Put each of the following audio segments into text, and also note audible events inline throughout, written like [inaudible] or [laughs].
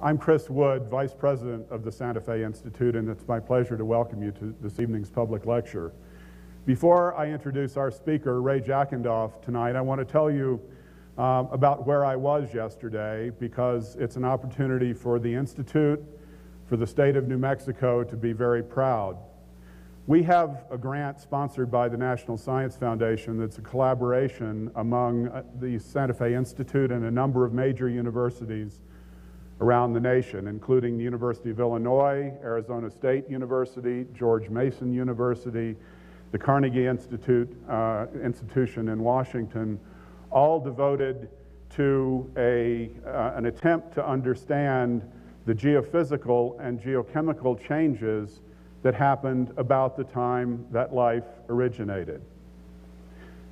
I'm Chris Wood, Vice President of the Santa Fe Institute, and it's my pleasure to welcome you to this evening's public lecture. Before I introduce our speaker, Ray Jackendoff, tonight, I want to tell you um, about where I was yesterday because it's an opportunity for the Institute, for the state of New Mexico to be very proud. We have a grant sponsored by the National Science Foundation that's a collaboration among uh, the Santa Fe Institute and a number of major universities around the nation, including the University of Illinois, Arizona State University, George Mason University, the Carnegie Institute uh, institution in Washington, all devoted to a, uh, an attempt to understand the geophysical and geochemical changes that happened about the time that life originated.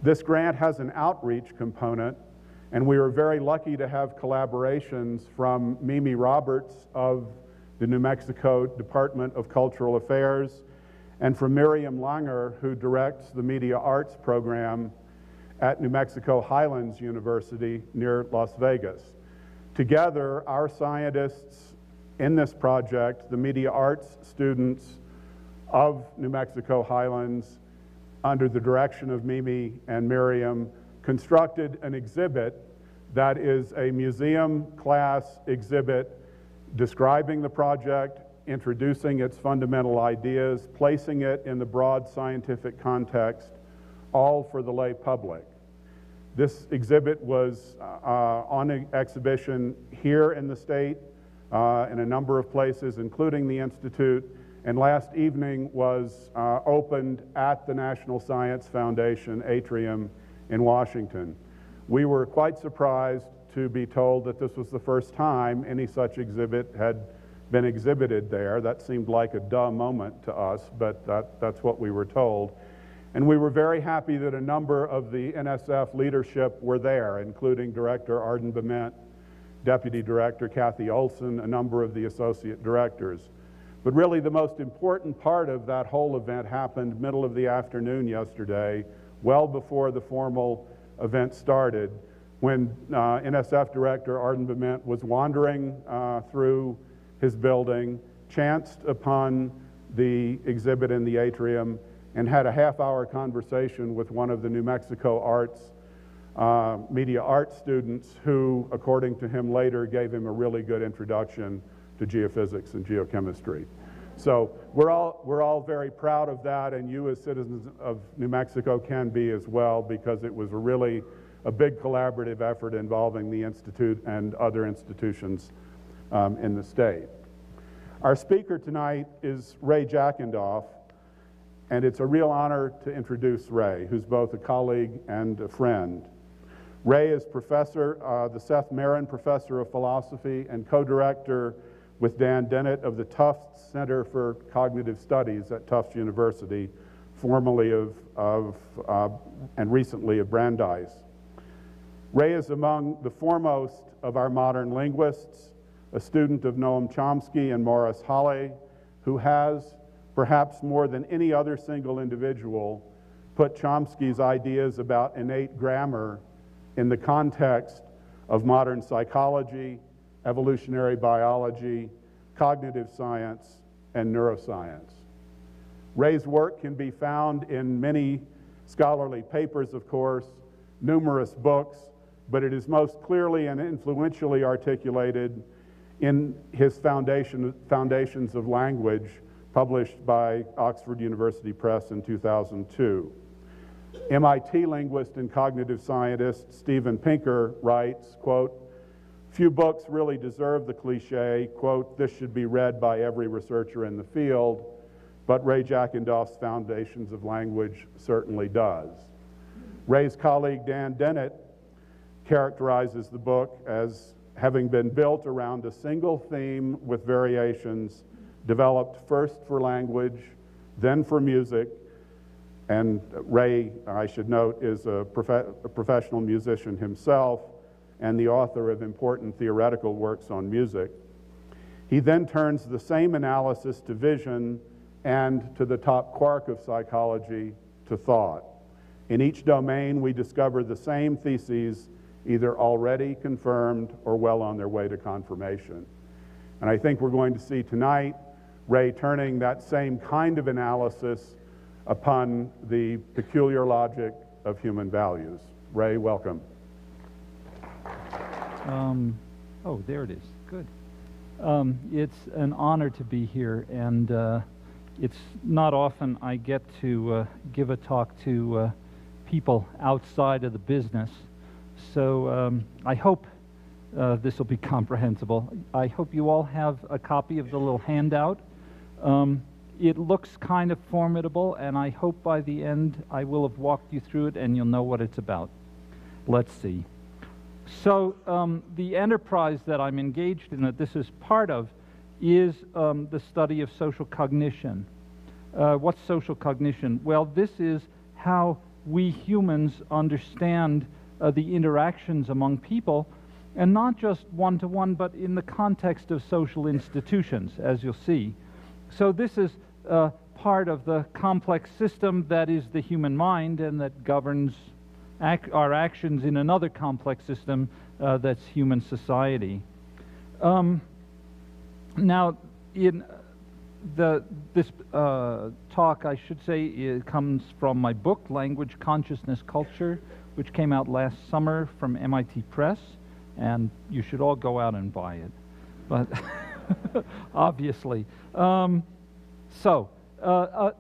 This grant has an outreach component and we were very lucky to have collaborations from Mimi Roberts of the New Mexico Department of Cultural Affairs and from Miriam Langer, who directs the Media Arts program at New Mexico Highlands University near Las Vegas. Together, our scientists in this project, the media arts students of New Mexico Highlands, under the direction of Mimi and Miriam, constructed an exhibit that is a museum class exhibit describing the project, introducing its fundamental ideas, placing it in the broad scientific context, all for the lay public. This exhibit was uh, on exhibition here in the state uh, in a number of places, including the Institute, and last evening was uh, opened at the National Science Foundation atrium in Washington. We were quite surprised to be told that this was the first time any such exhibit had been exhibited there. That seemed like a duh moment to us, but that, that's what we were told. And we were very happy that a number of the NSF leadership were there, including Director Arden Bement, Deputy Director Kathie Olsen, a number of the associate directors. But really the most important part of that whole event happened middle of the afternoon yesterday well before the formal event started when uh, NSF Director Arden Bement was wandering uh, through his building, chanced upon the exhibit in the atrium, and had a half hour conversation with one of the New Mexico Arts, uh, media arts students who, according to him later, gave him a really good introduction to geophysics and geochemistry. So we're all, we're all very proud of that, and you as citizens of New Mexico can be as well, because it was really a big collaborative effort involving the Institute and other institutions um, in the state. Our speaker tonight is Ray Jackendoff, and it's a real honor to introduce Ray, who's both a colleague and a friend. Ray is professor, uh, the Seth Merrin Professor of Philosophy and co-director with Dan Dennett of the Tufts Center for Cognitive Studies at Tufts University, formerly of, of uh, and recently of Brandeis. Ray is among the foremost of our modern linguists, a student of Noam Chomsky and Maurice Halle, who has, perhaps more than any other single individual, put Chomsky's ideas about innate grammar in the context of modern psychology, evolutionary biology, cognitive science, and neuroscience. Ray's work can be found in many scholarly papers, of course, numerous books, but it is most clearly and influentially articulated in his foundation, Foundations of Language, published by Oxford University Press in 2002. MIT linguist and cognitive scientist Steven Pinker writes, quote, Few books really deserve the cliche, quote, this should be read by every researcher in the field, but Ray Jackendoff's Foundations of Language certainly does. Ray's colleague Dan Dennett characterizes the book as having been built around a single theme with variations developed first for language, then for music, and Ray, I should note, is a, prof a professional musician himself and the author of important theoretical works on music. He then turns the same analysis to vision and to the top quark of psychology, to thought. In each domain, we discover the same theses, either already confirmed or well on their way to confirmation. And I think we're going to see tonight Ray turning that same kind of analysis upon the peculiar logic of human values. Ray, welcome. Um, oh, there it is. Good. Um, it's an honor to be here, and uh, it's not often I get to uh, give a talk to uh, people outside of the business. So um, I hope uh, this will be [laughs] comprehensible. I hope you all have a copy of the little handout. Um, it looks kind of formidable, and I hope by the end I will have walked you through it and you'll know what it's about. Let's see. So um, the enterprise that I'm engaged in, that this is part of, is um, the study of social cognition. Uh, what's social cognition? Well, this is how we humans understand uh, the interactions among people, and not just one to one, but in the context of social institutions, as you'll see. So this is uh, part of the complex system that is the human mind and that governs our actions in another complex system uh, that's human society. Um, now, in the, this uh, talk, I should say, it comes from my book, Language, Consciousness, Culture, which came out last summer from MIT Press, and you should all go out and buy it. But [laughs] obviously. Um, so, uh, uh,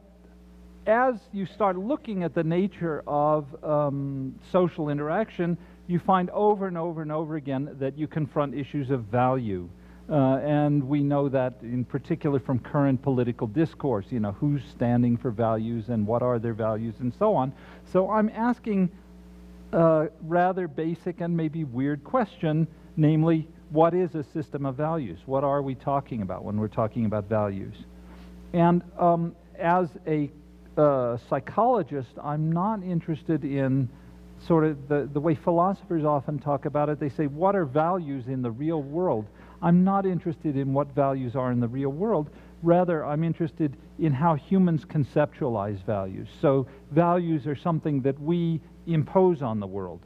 as you start looking at the nature of um, social interaction, you find over and over and over again that you confront issues of value. Uh, and we know that in particular from current political discourse, you know, who's standing for values and what are their values and so on. So I'm asking a rather basic and maybe weird question, namely, what is a system of values? What are we talking about when we're talking about values? And um, as a uh, psychologist, I'm not interested in sort of the, the way philosophers often talk about it. They say, what are values in the real world? I'm not interested in what values are in the real world. Rather, I'm interested in how humans conceptualize values. So, values are something that we impose on the world.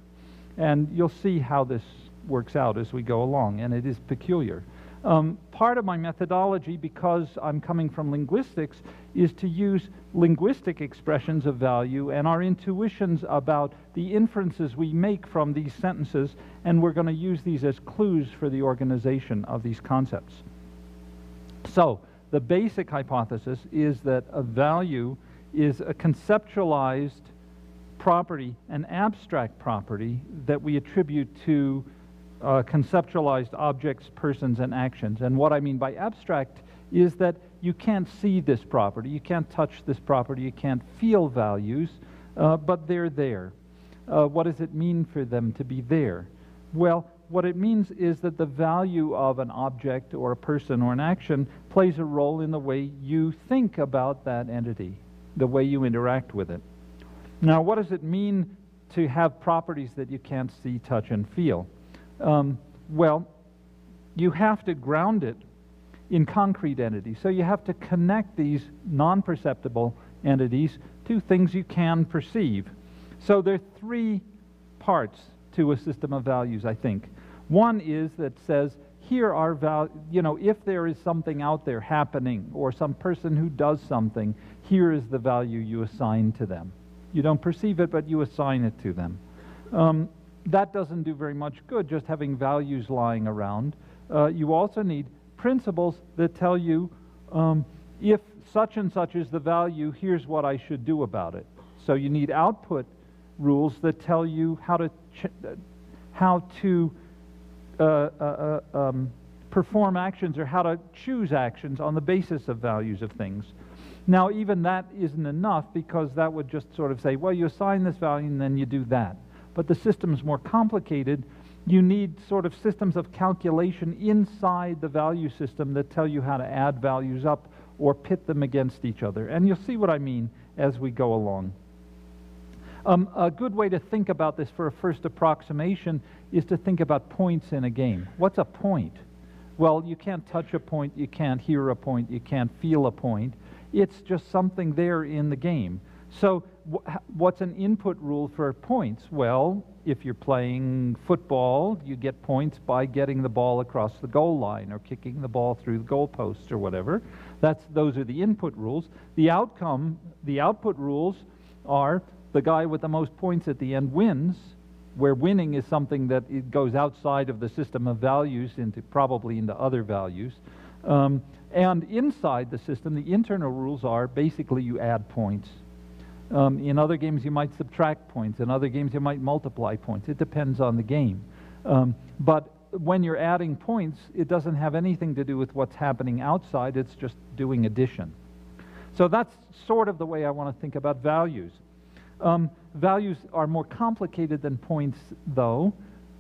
And you'll see how this works out as we go along, and it is peculiar. Um, part of my methodology, because I'm coming from linguistics, is to use linguistic expressions of value and our intuitions about the inferences we make from these sentences, and we're going to use these as clues for the organization of these concepts. So, the basic hypothesis is that a value is a conceptualized property, an abstract property that we attribute to uh, conceptualized objects, persons, and actions. And what I mean by abstract is that you can't see this property, you can't touch this property, you can't feel values, uh, but they're there. Uh, what does it mean for them to be there? Well, what it means is that the value of an object or a person or an action plays a role in the way you think about that entity, the way you interact with it. Now, what does it mean to have properties that you can't see, touch, and feel? Um, well, you have to ground it in concrete entities. So you have to connect these non perceptible entities to things you can perceive. So there are three parts to a system of values, I think. One is that says, here are values, you know, if there is something out there happening or some person who does something, here is the value you assign to them. You don't perceive it, but you assign it to them. Um, that doesn't do very much good, just having values lying around. Uh, you also need principles that tell you um, if such and such is the value, here's what I should do about it. So you need output rules that tell you how to how to uh, uh, uh, um, perform actions or how to choose actions on the basis of values of things. Now, even that isn't enough because that would just sort of say, well, you assign this value and then you do that but the system is more complicated. You need sort of systems of calculation inside the value system that tell you how to add values up or pit them against each other. And you'll see what I mean as we go along. Um, a good way to think about this for a first approximation is to think about points in a game. What's a point? Well, you can't touch a point, you can't hear a point, you can't feel a point. It's just something there in the game. So what's an input rule for points? Well, if you're playing football, you get points by getting the ball across the goal line or kicking the ball through the goalpost or whatever. That's, those are the input rules. The outcome, the output rules are the guy with the most points at the end wins, where winning is something that it goes outside of the system of values into probably into other values. Um, and inside the system, the internal rules are basically you add points. Um, in other games, you might subtract points. In other games, you might multiply points. It depends on the game. Um, but when you're adding points, it doesn't have anything to do with what's happening outside. It's just doing addition. So that's sort of the way I want to think about values. Um, values are more complicated than points, though,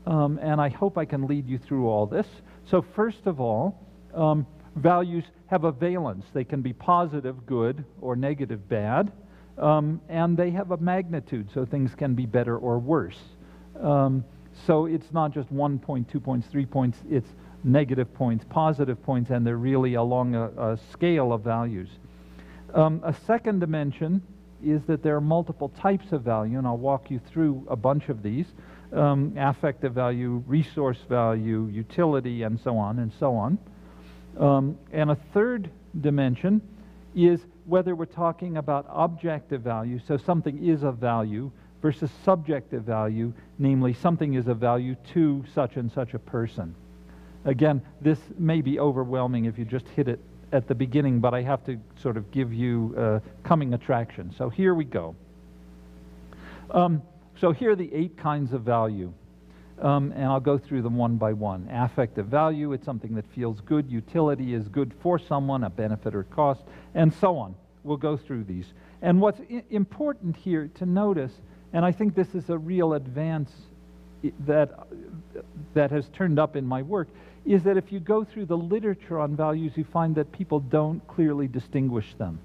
um, and I hope I can lead you through all this. So first of all, um, values have a valence. They can be positive, good, or negative, bad. Um, and they have a magnitude, so things can be better or worse. Um, so it's not just one point, two points, three points, it's negative points, positive points, and they're really along a, a scale of values. Um, a second dimension is that there are multiple types of value, and I'll walk you through a bunch of these um, affective value, resource value, utility, and so on and so on. Um, and a third dimension is whether we're talking about objective value, so something is of value, versus subjective value, namely something is of value to such and such a person. Again, this may be overwhelming if you just hit it at the beginning, but I have to sort of give you uh, coming attraction. So here we go. Um, so here are the eight kinds of value. Um, and I'll go through them one by one. Affective value, it's something that feels good. Utility is good for someone, a benefit or cost, and so on. We'll go through these. And what's important here to notice, and I think this is a real advance that, that has turned up in my work, is that if you go through the literature on values, you find that people don't clearly distinguish them.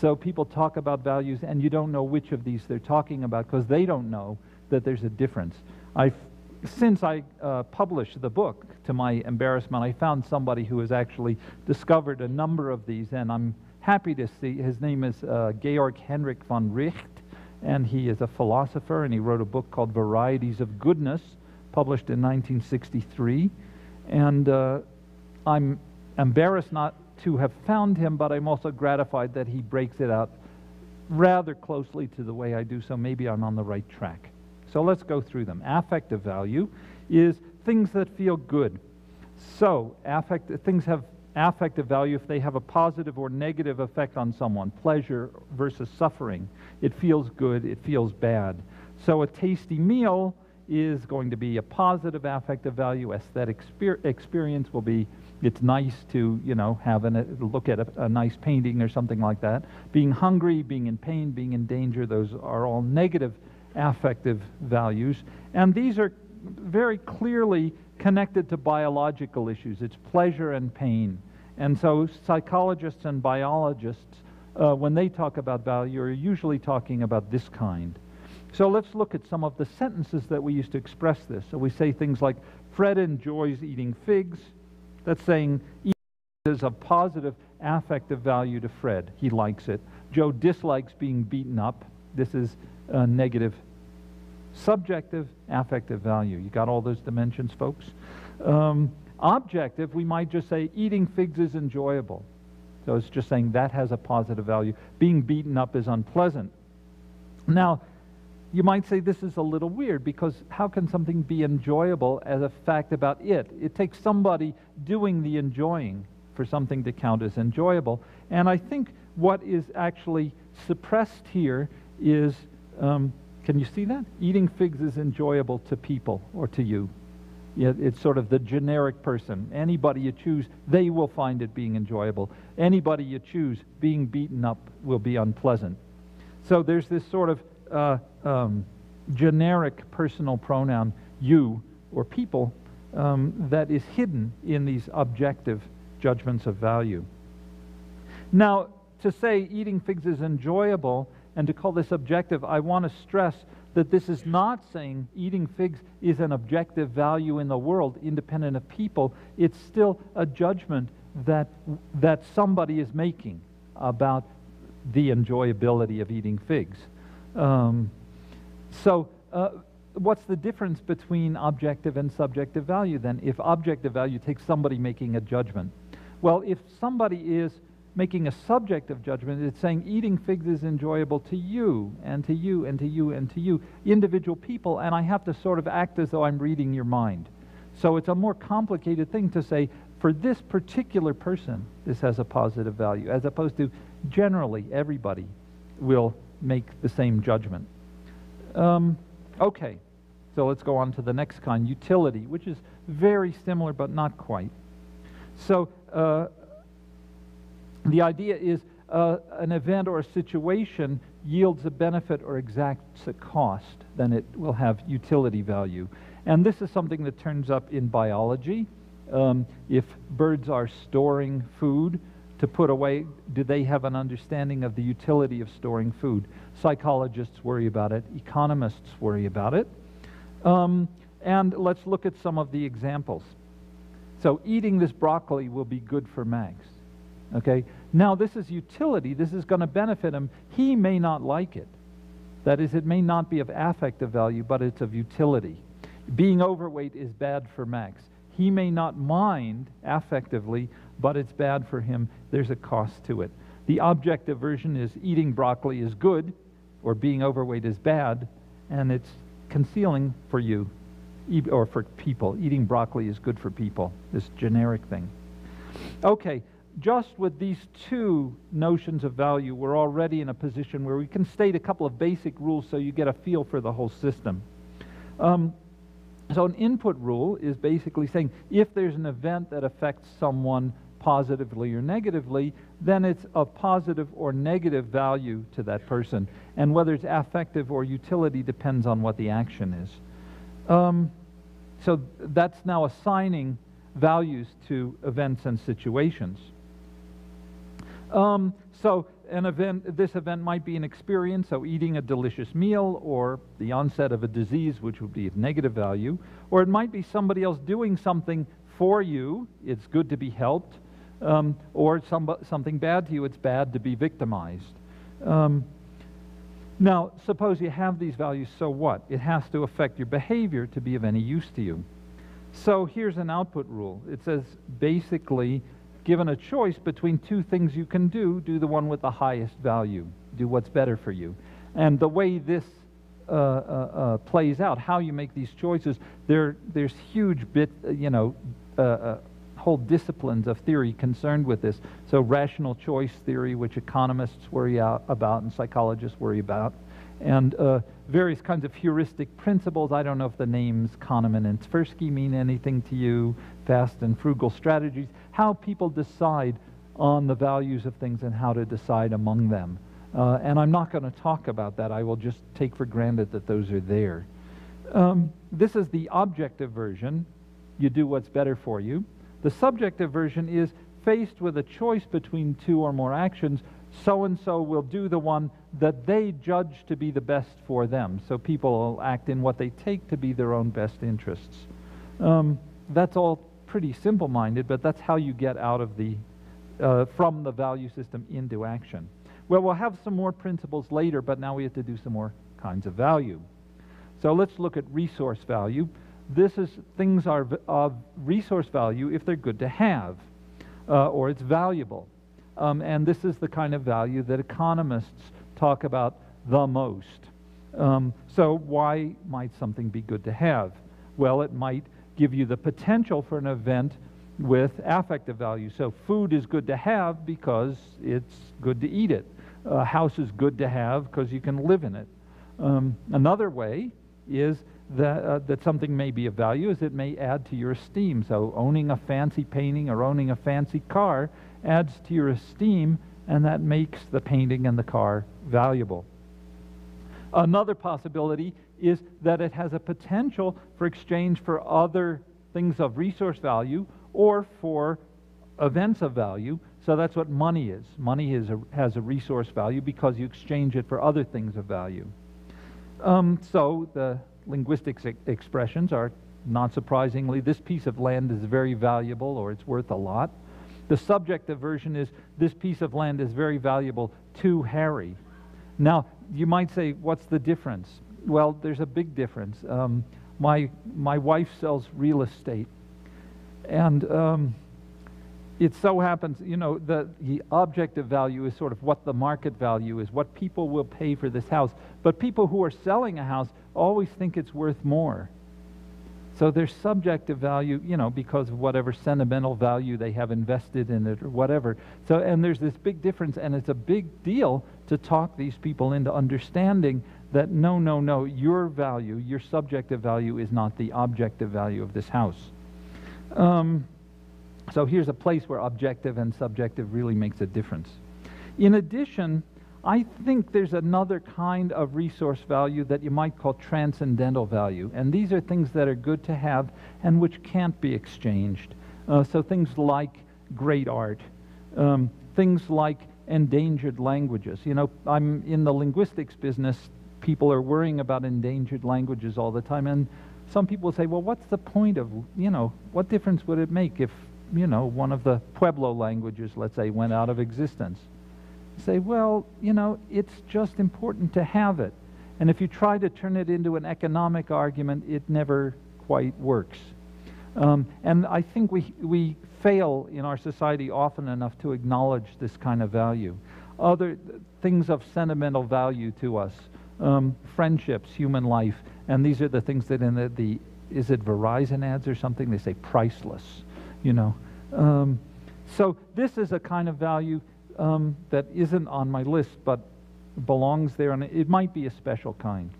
So people talk about values, and you don't know which of these they're talking about because they don't know that there's a difference. I've since I uh, published the book, to my embarrassment, I found somebody who has actually discovered a number of these, and I'm happy to see his name is uh, Georg Henrik von Wright, and he is a philosopher, and he wrote a book called Varieties of Goodness, published in 1963. And uh, I'm embarrassed not to have found him, but I'm also gratified that he breaks it out rather closely to the way I do, so maybe I'm on the right track. So let's go through them. Affective value is things that feel good. So affect, things have affective value if they have a positive or negative effect on someone, pleasure versus suffering. It feels good, it feels bad. So a tasty meal is going to be a positive affective value. Aesthetic experience will be it's nice to you know have a look at a, a, nice painting or something like that. Being hungry, being in pain, being in danger, those are all negative affective values. And these are very clearly connected to biological issues. It's pleasure and pain. And so psychologists and biologists, uh, when they talk about value, are usually talking about this kind. So let's look at some of the sentences that we use to express this. So we say things like, Fred enjoys eating figs. That's saying eating is of positive affective value to Fred. He likes it. Joe dislikes being beaten up. This is uh, negative subjective affective value. You got all those dimensions, folks? Um, objective, we might just say eating figs is enjoyable. So it's just saying that has a positive value. Being beaten up is unpleasant. Now, you might say this is a little weird because how can something be enjoyable as a fact about it? It takes somebody doing the enjoying for something to count as enjoyable. And I think what is actually suppressed here is um, can you see that? Eating figs is enjoyable to people or to you. It's sort of the generic person. Anybody you choose, they will find it being enjoyable. Anybody you choose, being beaten up will be unpleasant. So there's this sort of uh, um, generic personal pronoun, you or people, um, that is hidden in these objective judgments of value. Now, to say eating figs is enjoyable and to call this objective, I want to stress that this is not saying eating figs is an objective value in the world, independent of people. It's still a judgment that, that somebody is making about the enjoyability of eating figs. Um, so, uh, what's the difference between objective and subjective value then? If objective value takes somebody making a judgment. Well, if somebody is making a subjective judgment, it's saying eating figs is enjoyable to you, and to you, and to you, and to you, individual people, and I have to sort of act as though I'm reading your mind. So it's a more complicated thing to say, for this particular person, this has a positive value, as opposed to generally everybody will make the same judgment. Um, okay, so let's go on to the next kind, utility, which is very similar but not quite. So uh, the idea is uh, an event or a situation yields a benefit or exacts a cost, then it will have utility value. And this is something that turns up in biology. Um, if birds are storing food to put away, do they have an understanding of the utility of storing food? Psychologists worry about it, economists worry about it. Um, and let's look at some of the examples. So, eating this broccoli will be good for Max. Okay? Now, this is utility. This is going to benefit him. He may not like it. That is, it may not be of affective value, but it's of utility. Being overweight is bad for Max. He may not mind affectively, but it's bad for him. There's a cost to it. The objective version is eating broccoli is good, or being overweight is bad, and it's concealing for you, or for people. Eating broccoli is good for people, this generic thing. Okay, just with these two notions of value, we're already in a position where we can state a couple of basic rules so you get a feel for the whole system. Um, so, an input rule is basically saying if there's an event that affects someone positively or negatively, then it's of positive or negative value to that person. And whether it's affective or utility depends on what the action is. Um, so, that's now assigning values to events and situations. Um, so an event, this event might be an experience, so eating a delicious meal, or the onset of a disease, which would be of negative value, or it might be somebody else doing something for you. It's good to be helped, um, or some, something bad to you. It's bad to be victimized. Um, now, suppose you have these values, so what? It has to affect your behavior to be of any use to you. So here's an output rule. It says basically given a choice between two things you can do, do the one with the highest value. Do what's better for you. And the way this uh, uh, uh, plays out, how you make these choices, there, there's huge bit, you know, uh, uh, whole disciplines of theory concerned with this. So rational choice theory, which economists worry about and psychologists worry about, and uh, various kinds of heuristic principles. I don't know if the names Kahneman and Tversky mean anything to you, fast and frugal strategies, how people decide on the values of things and how to decide among them. Uh, and I'm not going to talk about that. I will just take for granted that those are there. Um, this is the objective version. You do what's better for you. The subjective version is faced with a choice between two or more actions, so and so will do the one that they judge to be the best for them. So people will act in what they take to be their own best interests. Um, that's all pretty simple minded, but that's how you get out of the, uh, from the value system into action. Well, we'll have some more principles later, but now we have to do some more kinds of value. So let's look at resource value. This is things are of resource value if they're good to have uh, or it's valuable. Um, and this is the kind of value that economists talk about the most. Um, so, why might something be good to have? Well, it might give you the potential for an event with affective value. So, food is good to have because it's good to eat it. A house is good to have because you can live in it. Um, another way is that, uh, that something may be of value is it may add to your esteem. So, owning a fancy painting or owning a fancy car adds to your esteem, and that makes the painting and the car valuable. Another possibility is that it has a potential for exchange for other things of resource value or for events of value. So that's what money is. Money is a, has a resource value because you exchange it for other things of value. Um, so the linguistics e expressions are, not surprisingly, this piece of land is very valuable or it's worth a lot. The subjective version is this piece of land is very valuable to Harry. Now, you might say, what's the difference? Well, there's a big difference. Um, my, my wife sells real estate, and um, it so happens, you know, the, the objective value is sort of what the market value is, what people will pay for this house. But people who are selling a house always think it's worth more. So their subjective value, you know, because of whatever sentimental value they have invested in it or whatever. So, and there's this big difference, and it's a big deal to talk these people into understanding that no, no, no, your value, your subjective value is not the objective value of this house. Um, so here's a place where objective and subjective really makes a difference. In addition, I think there's another kind of resource value that you might call transcendental value. And these are things that are good to have and which can't be exchanged. Uh, so things like great art, um, things like endangered languages. You know, I'm in the linguistics business. People are worrying about endangered languages all the time. And some people say, well, what's the point of, you know, what difference would it make if, you know, one of the Pueblo languages, let's say, went out of existence? say, well, you know, it's just important to have it. And if you try to turn it into an economic argument, it never quite works. Um, and I think we, we fail in our society often enough to acknowledge this kind of value. Other things of sentimental value to us, um, friendships, human life, and these are the things that in the, the is it Verizon ads or something? They say priceless, you know. Um, so this is a kind of value um, that isn't on my list but belongs there, and it might be a special kind.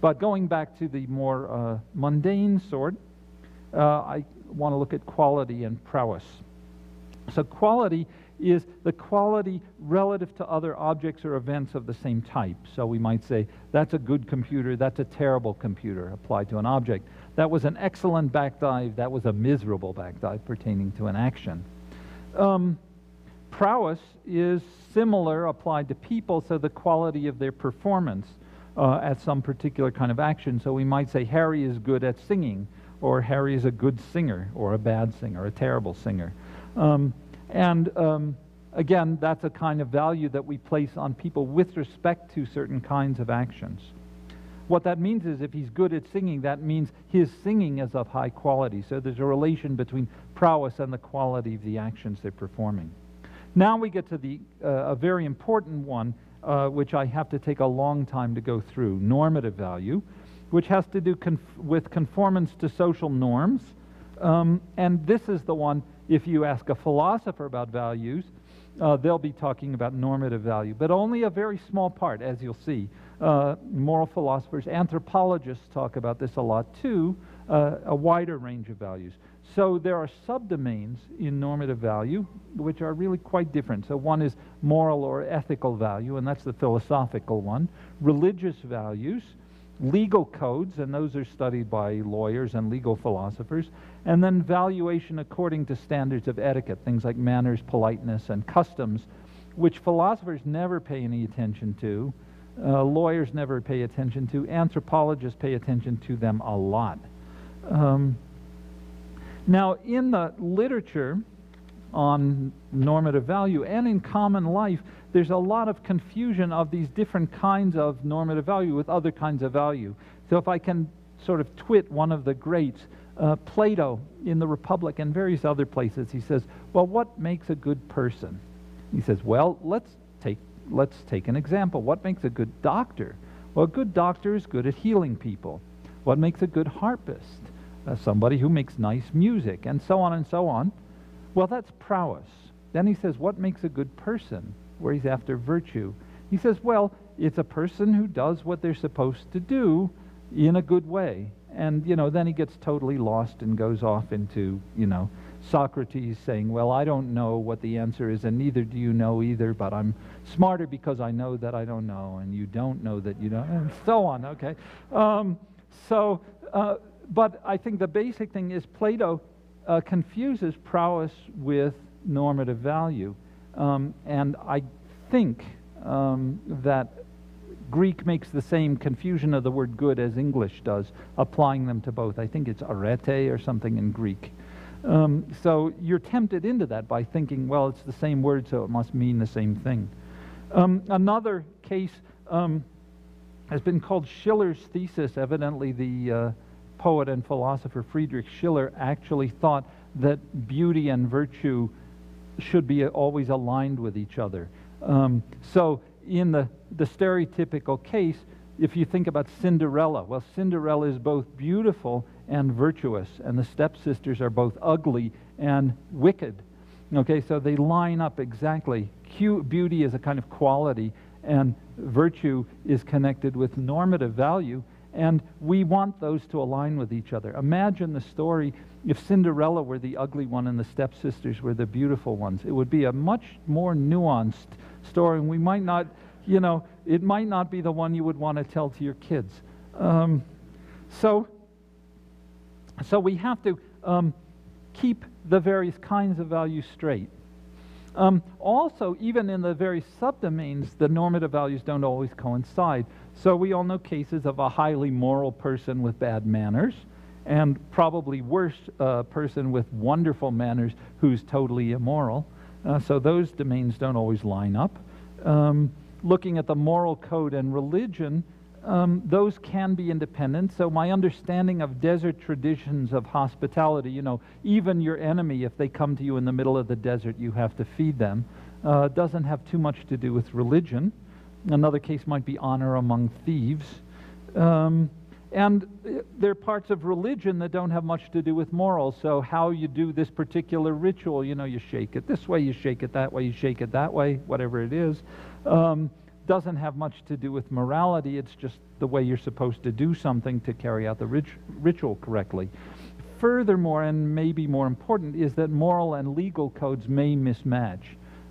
But going back to the more uh, mundane sort, uh, I want to look at quality and prowess. So, quality is the quality relative to other objects or events of the same type. So, we might say, that's a good computer, that's a terrible computer applied to an object. That was an excellent backdive, that was a miserable backdive pertaining to an action. Um, prowess is similar applied to people, so the quality of their performance uh, at some particular kind of action. So we might say Harry is good at singing, or Harry is a good singer, or a bad singer, a terrible singer. Um, and um, again, that's a kind of value that we place on people with respect to certain kinds of actions. What that means is if he's good at singing, that means his singing is of high quality. So there's a relation between prowess and the quality of the actions they're performing. Now we get to the, uh, a very important one, uh, which I have to take a long time to go through normative value, which has to do conf with conformance to social norms. Um, and this is the one, if you ask a philosopher about values, uh, they'll be talking about normative value, but only a very small part, as you'll see. Uh, moral philosophers, anthropologists talk about this a lot too, uh, a wider range of values. So there are subdomains in normative value which are really quite different. So one is moral or ethical value, and that's the philosophical one. Religious values, legal codes, and those are studied by lawyers and legal philosophers. And then valuation according to standards of etiquette, things like manners, politeness, and customs, which philosophers never pay any attention to. Uh, lawyers never pay attention to. Anthropologists pay attention to them a lot. Um, now, in the literature on normative value and in common life, there's a lot of confusion of these different kinds of normative value with other kinds of value. So, if I can sort of twit one of the greats, uh, Plato in the Republic and various other places, he says, Well, what makes a good person? He says, Well, let's take, let's take an example. What makes a good doctor? Well, a good doctor is good at healing people. What makes a good harpist? uh, somebody who makes nice music, and so on and so on. Well, that's prowess. Then he says, What makes a good person? Where he's after virtue. He says, Well, it's a person who does what they're supposed to do in a good way. And, you know, then he gets totally lost and goes off into, you know, Socrates saying, Well, I don't know what the answer is, and neither do you know either, but I'm smarter because I know that I don't know, and you don't know that you don't, and so on, okay? Um, so, uh, but I think the basic thing is Plato uh, confuses prowess with normative value. Um, and I think um, that Greek makes the same confusion of the word good as English does, applying them to both. I think it's arete or something in Greek. Um, so you're tempted into that by thinking, well, it's the same word, so it must mean the same thing. Um, another case um, has been called Schiller's thesis. Evidently, the uh, poet and philosopher Friedrich Schiller actually thought that beauty and virtue should be always aligned with each other. Um, so, in the, the stereotypical case, if you think about Cinderella, well, Cinderella is both beautiful and virtuous, and the stepsisters are both ugly and wicked. Okay, so they line up exactly. Cute beauty is a kind of quality, and virtue is connected with normative value, and we want those to align with each other. Imagine the story if Cinderella were the ugly one and the stepsisters were the beautiful ones. It would be a much more nuanced story, and we might not, you know, it might not be the one you would want to tell to your kids. Um, so, so we have to um, keep the various kinds of values straight. Um, also, even in the very subdomains, the normative values don't always coincide. So we all know cases of a highly moral person with bad manners, and probably worse uh, person with wonderful manners who's totally immoral. Uh, so those domains don't always line up. Um, looking at the moral code and religion, um, those can be independent. So my understanding of desert traditions of hospitality, you know, even your enemy, if they come to you in the middle of the desert, you have to feed them, uh, doesn't have too much to do with religion. Another case might be honor among thieves. Um, and uh, there are parts of religion that don't have much to do with morals. So, how you do this particular ritual, you know, you shake it this way, you shake it that way, you shake it that way, whatever it is. Um, doesn't have much to do with morality. It's just the way you're supposed to do something to carry out the rit- ritual correctly. Furthermore, and maybe more important, is that moral and legal codes may mismatch.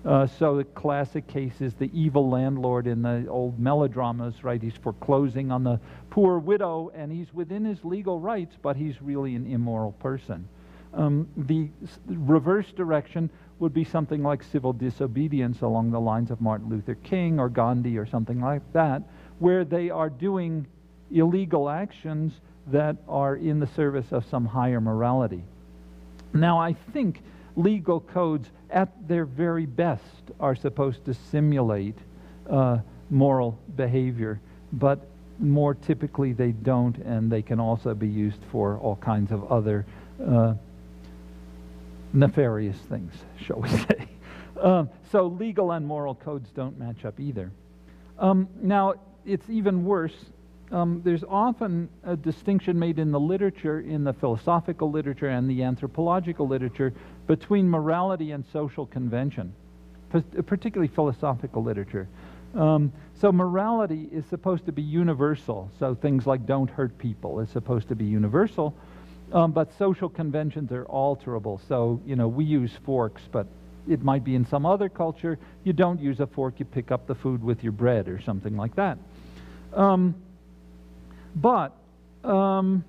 Uh, so the classic case is the evil landlord in the old melodramas, right? He's foreclosing on the poor widow, and he's within his legal rights, but he's really an immoral person. Um, the reverse direction would be something like civil disobedience along the lines of Martin Luther King or Gandhi or something like that, where they are doing illegal actions that are in the service of some higher morality. Now, I think legal codes, at their very best, are supposed to simulate uh, moral behavior, but more typically they don't, and they can also be used for all kinds of other uh, nefarious things, shall we [laughs] say. Um, so legal and moral codes don't match up either. Um, now, it's even worse. Um, there's often a distinction made in the literature, in the philosophical literature and the anthropological literature, between morality and social convention, particularly philosophical literature. Um, so morality is supposed to be universal. So things like don't hurt people is supposed to be universal. Um, but social conventions are alterable. So, you know, we use forks, but it might be in some other culture. You don't use a fork, you pick up the food with your bread or something like that. Um, but um,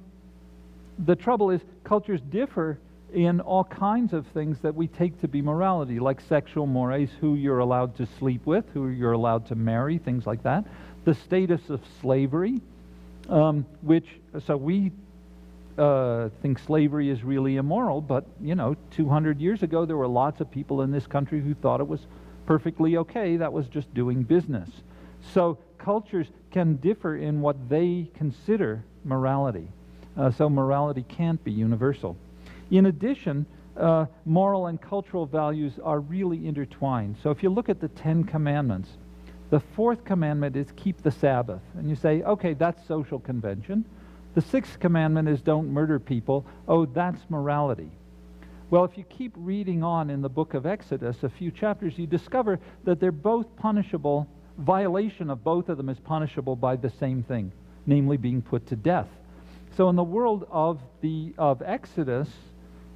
the trouble is, cultures differ in all kinds of things that we take to be morality, like sexual mores, who you're allowed to sleep with, who you're allowed to marry, things like that. The status of slavery, um, which, so we uh, think slavery is really immoral, but, you know, 200 years ago, there were lots of people in this country who thought it was perfectly okay. That was just doing business. So cultures can differ in what they consider morality. Uh, so morality can't be universal. In addition, uh, moral and cultural values are really intertwined. So if you look at the Ten Commandments, the fourth commandment is keep the Sabbath. And you say, okay, that's social convention. The sixth commandment is don't murder people. Oh, that's morality. Well, if you keep reading on in the book of Exodus, a few chapters, you discover that they're both punishable. Violation of both of them is punishable by the same thing, namely being put to death. So, in the world of the of Exodus,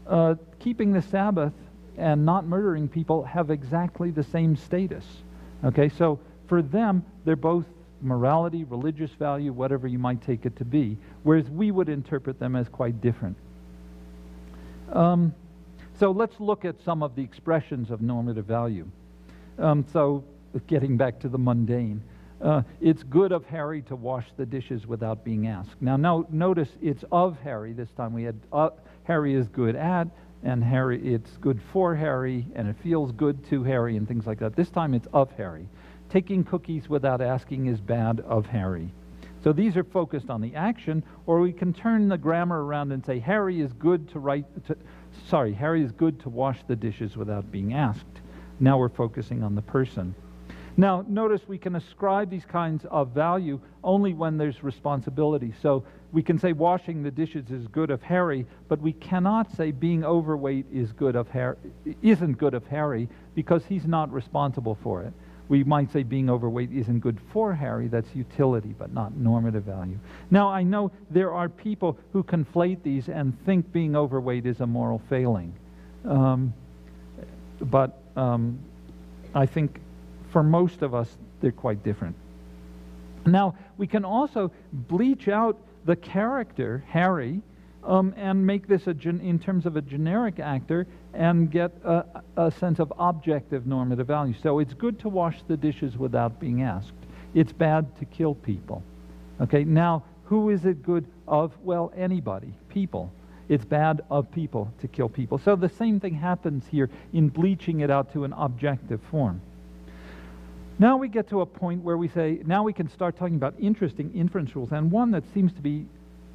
uh, keeping the Sabbath and not murdering people have exactly the same status. Okay, so for them, they're both morality, religious value, whatever you might take it to be, whereas we would interpret them as quite different. Um, so let's look at some of the expressions of normative value. Um, so, getting back to the mundane, uh, it's good of Harry to wash the dishes without being asked. Now, no, notice it's of Harry. This time we had uh, Harry is good at, and Harry it's good for Harry, and it feels good to Harry, and things like that. This time it's of Harry. Taking cookies without asking is bad of Harry. So these are focused on the action, or we can turn the grammar around and say Harry is good to write. To, sorry, Harry is good to wash the dishes without being asked. Now we're focusing on the person. Now, notice we can ascribe these kinds of value only when there's responsibility. So we can say washing the dishes is good of Harry, but we cannot say being overweight is good of Harry, isn't good of Harry because he's not responsible for it. We might say being overweight isn't good for Harry, that's utility, but not normative value. Now, I know there are people who conflate these and think being overweight is a moral failing. Um, but um, I think for most of us, they're quite different. Now, we can also bleach out the character, Harry, um, and make this in terms of a generic actor and get a, a sense of objective normative value. So it's good to wash the dishes without being asked. It's bad to kill people. Okay, now, who is it good of? Well, anybody, people. It's bad of people to kill people. So the same thing happens here in bleaching it out to an objective form. Now we get to a point where we say, now we can start talking about interesting inference rules, and one that seems to be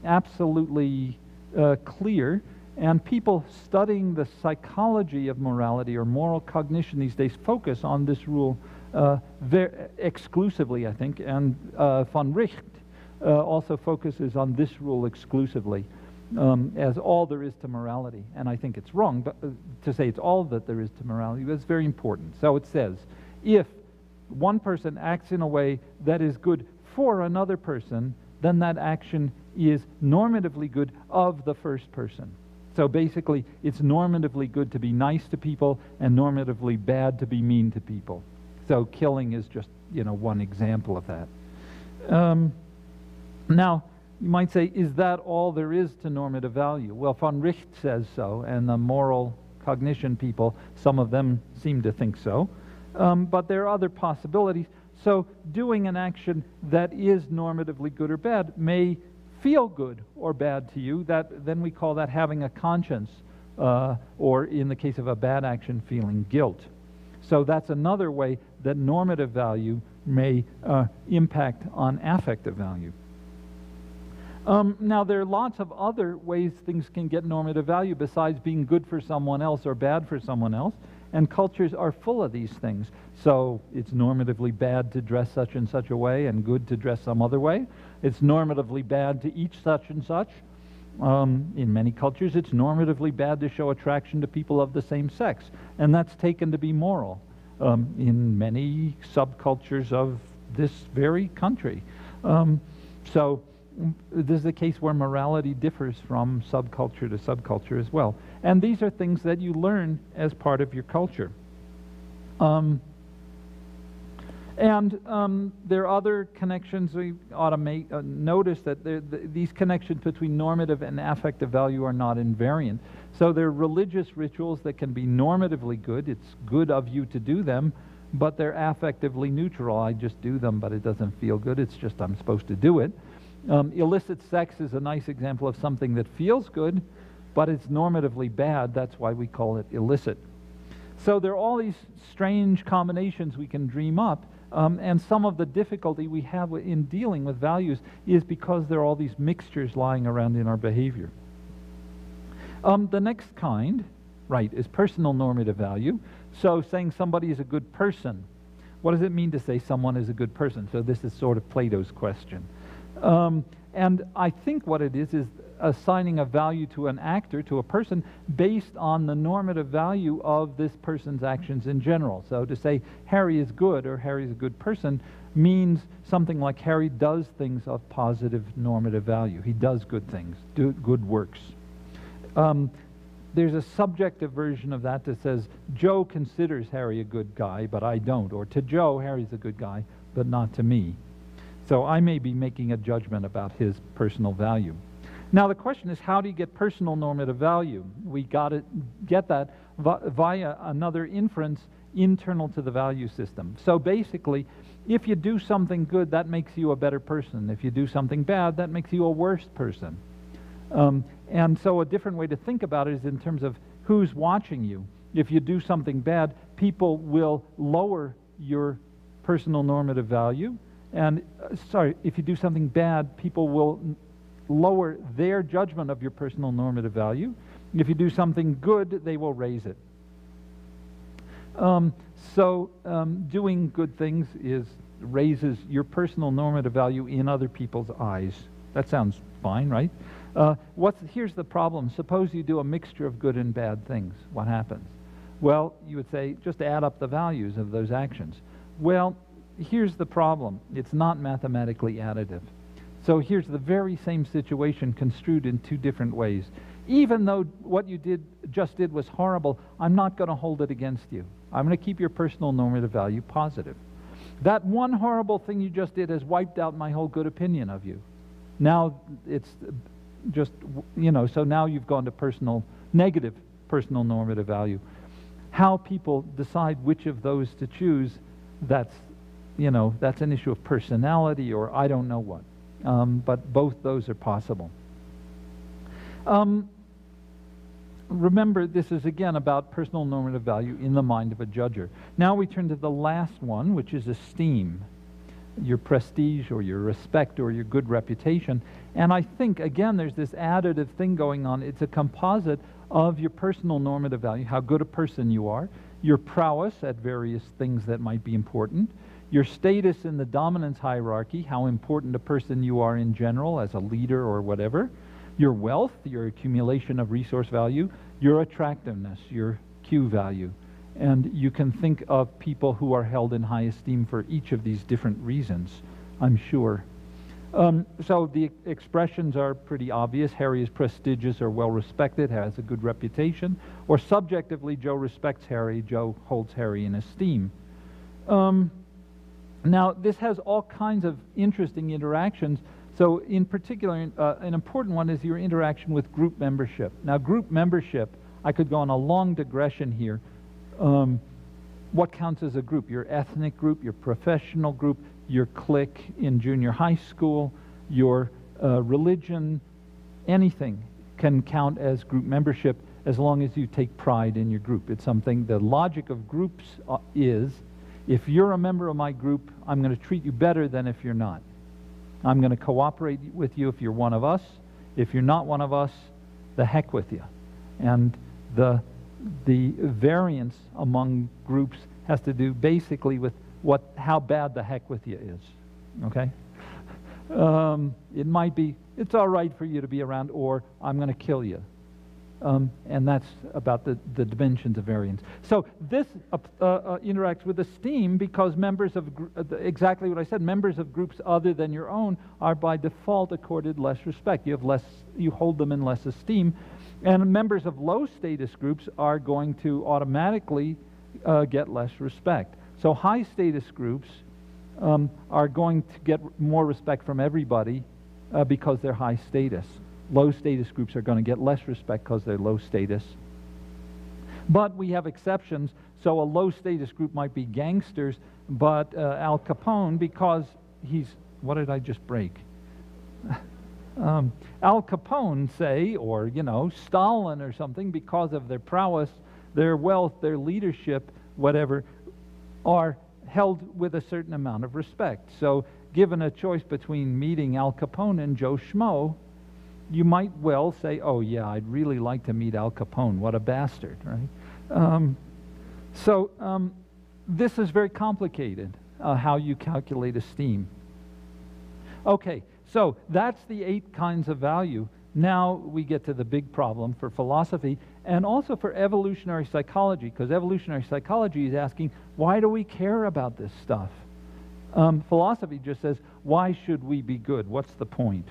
absolutely uh, clear. And people studying the psychology of morality or moral cognition these days focus on this rule uh, exclusively, I think. And uh, von Wright uh, also focuses on this rule exclusively um, as all there is to morality. And I think it's wrong but, uh, to say it's all that there is to morality, but it's very important. So it says, if one person acts in a way that is good for another person, then that action is normatively good of the first person. So basically, it's normatively good to be nice to people and normatively bad to be mean to people. So killing is just, you know, one example of that. Um, now, you might say, is that all there is to normative value? Well, von Wright says so, and the moral cognition people, some of them seem to think so um, but there are other possibilities. So doing an action that is normatively good or bad may feel good or bad to you. That then we call that having a conscience, uh, or in the case of a bad action, feeling guilt. So that's another way that normative value may uh, impact on affective value. Um, now, there are lots of other ways things can get normative value besides being good for someone else or bad for someone else. And cultures are full of these things. So it's normatively bad to dress such and such a way and good to dress some other way. It's normatively bad to eat such and such. Um, in many cultures, it's normatively bad to show attraction to people of the same sex. And that's taken to be moral um, in many subcultures of this very country. Um, so this is a case where morality differs from subculture to subculture as well. And these are things that you learn as part of your culture. Um, and um, there are other connections we ought to make, uh, notice that the, these connections between normative and affective value are not invariant. So there are religious rituals that can be normatively good. It's good of you to do them, but they're affectively neutral. I just do them, but it doesn't feel good. It's just I'm supposed to do it. Um, illicit sex is a nice example of something that feels good, but it's normatively bad. That's why we call it illicit. So there are all these strange combinations we can dream up. Um, and some of the difficulty we have in dealing with values is because there are all these mixtures lying around in our behavior. Um, the next kind, right, is personal normative value. So saying somebody is a good person. What does it mean to say someone is a good person? So this is sort of Plato's question. Um, and I think what it is is assigning a value to an actor, to a person, based on the normative value of this person's actions in general. So to say Harry is good or Harry is a good person means something like Harry does things of positive normative value. He does good things, do good works. Um, there's a subjective version of that that says Joe considers Harry a good guy, but I don't. Or to Joe, Harry's a good guy, but not to me. So I may be making a judgment about his personal value. Now the question is, how do you get personal normative value? We got to get that via another inference internal to the value system. So basically, if you do something good, that makes you a better person. If you do something bad, that makes you a worse person. Um, and so a different way to think about it is in terms of who's watching you. If you do something bad, people will lower your personal normative value and uh, sorry, if you do something bad, people will lower their judgment of your personal normative value. If you do something good, they will raise it. Um, so um, doing good things is raises your personal normative value in other people's eyes. That sounds fine, right? Uh, what's, here's the problem. Suppose you do a mixture of good and bad things. What happens? Well, you would say, just add up the values of those actions. Well, here's the problem. It's not mathematically additive. So here's the very same situation construed in two different ways. Even though what you did just did was horrible, I'm not going to hold it against you. I'm going to keep your personal normative value positive. That one horrible thing you just did has wiped out my whole good opinion of you. Now it's just, you know, so now you've gone to personal, negative personal normative value. How people decide which of those to choose, that's, you know, that's an issue of personality or I don't know what. Um, but both those are possible. Um, remember, this is again about personal normative value in the mind of a judger. Now we turn to the last one, which is esteem, your prestige or your respect or your good reputation. And I think, again, there's this additive thing going on. It's a composite of your personal normative value, how good a person you are, your prowess at various things that might be important, your status in the dominance hierarchy, how important a person you are in general as a leader or whatever, your wealth, your accumulation of resource value, your attractiveness, your Q value. And you can think of people who are held in high esteem for each of these different reasons, I'm sure. Um, so the expressions are pretty obvious. Harry is prestigious or well respected, has a good reputation. Or subjectively, Joe respects Harry, Joe holds Harry in esteem. Um, now, this has all kinds of interesting interactions. So, in particular, uh, an important one is your interaction with group membership. Now, group membership, I could go on a long digression here. Um, what counts as a group? Your ethnic group, your professional group, your clique in junior high school, your uh, religion, anything can count as group membership as long as you take pride in your group. It's something, the logic of groups uh, is if you're a member of my group, I'm going to treat you better than if you're not. I'm going to cooperate with you if you're one of us. If you're not one of us, the heck with you. And the, the variance among groups has to do basically with what, how bad the heck with you is. Okay? Um, it might be, it's all right for you to be around, or I'm going to kill you. Um, and that's about the, the dimensions of variance. So this uh, uh, interacts with esteem because members of, uh, exactly what I said, members of groups other than your own are by default accorded less respect. You, have less, you hold them in less esteem. And members of low status groups are going to automatically uh, get less respect. So high status groups um, are going to get more respect from everybody uh, because they're high status. Low status groups are going to get less respect because they're low status. But we have exceptions. So a low status group might be gangsters, but uh, Al Capone, because he's, what did I just break? [laughs] um, Al Capone, say, or, you know, Stalin or something, because of their prowess, their wealth, their leadership, whatever, are held with a certain amount of respect. So, given a choice between meeting Al Capone and Joe Schmo, you might well say, oh, yeah, I'd really like to meet Al Capone. What a bastard, right? Um, so, um, this is very complicated, uh, how you calculate esteem. Okay, so that's the eight kinds of value. Now we get to the big problem for philosophy and also for evolutionary psychology, because evolutionary psychology is asking, why do we care about this stuff? Um, philosophy just says, why should we be good? What's the point?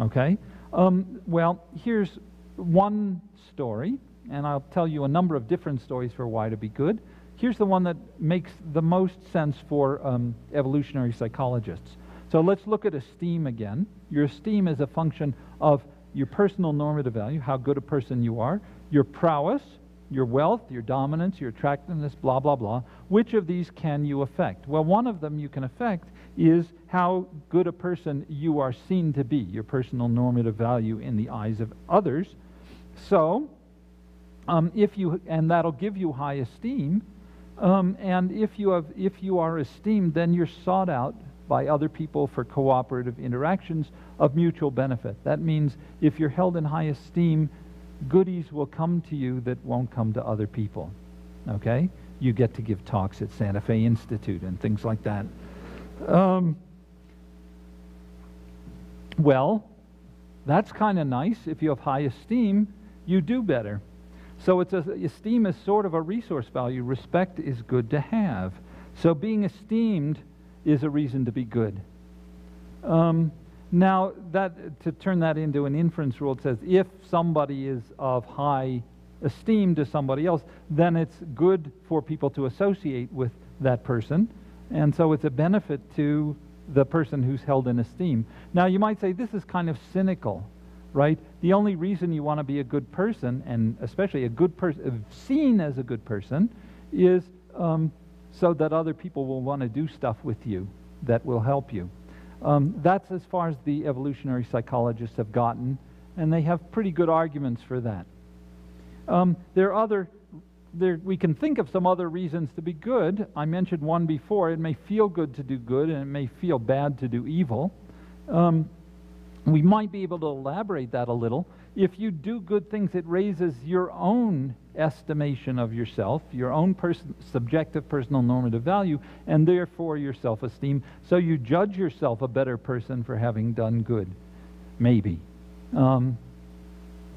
Okay? Um, well, here's one story, and I'll tell you a number of different stories for why to be good. Here's the one that makes the most sense for um, evolutionary psychologists. So let's look at esteem again. Your esteem is a function of your personal normative value, how good a person you are, your prowess, your wealth, your dominance, your attractiveness, blah, blah, blah. Which of these can you affect? Well, one of them you can affect is how good a person you are seen to be, your personal normative value in the eyes of others. So, um, if you, and that'll give you high esteem. Um, and if you, have, if you are esteemed, then you're sought out by other people for cooperative interactions of mutual benefit. That means if you're held in high esteem, goodies will come to you that won't come to other people. Okay? You get to give talks at Santa Fe Institute and things like that. Um, well, that's kind of nice. If you have high esteem, you do better. So it's a, esteem is sort of a resource value. Respect is good to have. So being esteemed is a reason to be good. Um, now, that, to turn that into an inference rule, it says if somebody is of high esteem to somebody else, then it's good for people to associate with that person. And so it's a benefit to the person who's held in esteem. Now, you might say this is kind of cynical, right? The only reason you want to be a good person, and especially a good person, seen as a good person, is um, so that other people will want to do stuff with you that will help you. Um, that's as far as the evolutionary psychologists have gotten, and they have pretty good arguments for that. Um, there are other there, we can think of some other reasons to be good. I mentioned one before. It may feel good to do good, and it may feel bad to do evil. Um, we might be able to elaborate that a little. If you do good things, it raises your own estimation of yourself, your own person, subjective personal normative value, and therefore your self esteem. So you judge yourself a better person for having done good. Maybe. Um,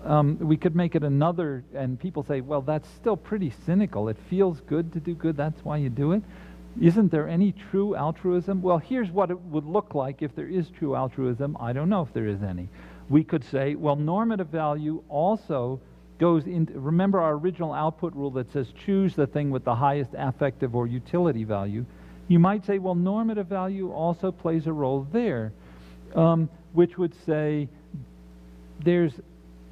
um, we could make it another, and people say, well, that's still pretty cynical. It feels good to do good, that's why you do it. Isn't there any true altruism? Well, here's what it would look like if there is true altruism. I don't know if there is any. We could say, well, normative value also goes into, remember our original output rule that says choose the thing with the highest affective or utility value. You might say, well, normative value also plays a role there, um, which would say there's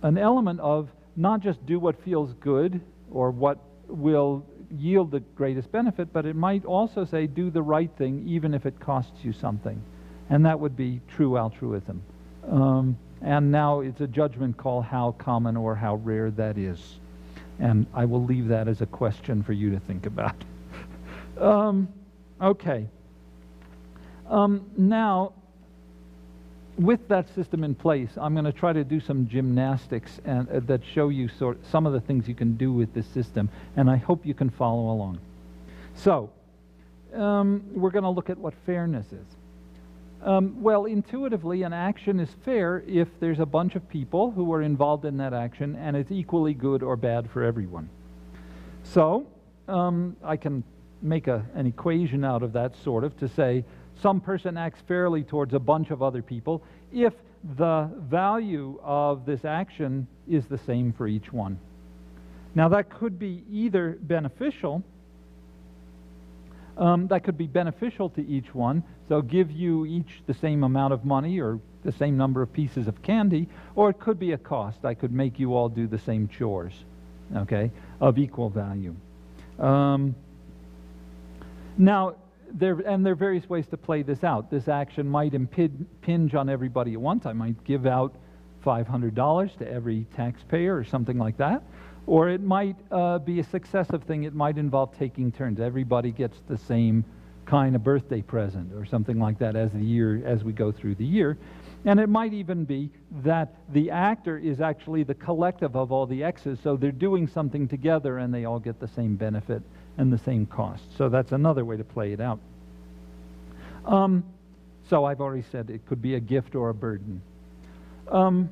an element of not just do what feels good or what will yield the greatest benefit, but it might also say do the right thing even if it costs you something. And that would be true altruism. Um, and now it's a judgment call how common or how rare that is. And I will leave that as a question for you to think about. [laughs] um, okay. Um, now, with that system in place, I'm going to try to do some gymnastics and, uh, that show you sort some of the things you can do with this system, and I hope you can follow along. So, um, we're going to look at what fairness is. Um, well, intuitively, an action is fair if there's a bunch of people who are involved in that action and it's equally good or bad for everyone. So, um, I can make a, an equation out of that sort of to say some person acts fairly towards a bunch of other people if the value of this action is the same for each one. Now, that could be either beneficial, um, that could be beneficial to each one, so give you each the same amount of money or the same number of pieces of candy, or it could be a cost. I could make you all do the same chores, okay, of equal value. Um, now, there, and there are various ways to play this out. This action might impinge on everybody at once. I might give out $500 to every taxpayer or something like that. Or it might uh, be a successive thing. It might involve taking turns. Everybody gets the same kind of birthday present or something like that as the year as we go through the year. And it might even be that the actor is actually the collective of all the X's, so they're doing something together and they all get the same benefit and the same cost. So that's another way to play it out. Um, so I've already said it could be a gift or a burden. Um,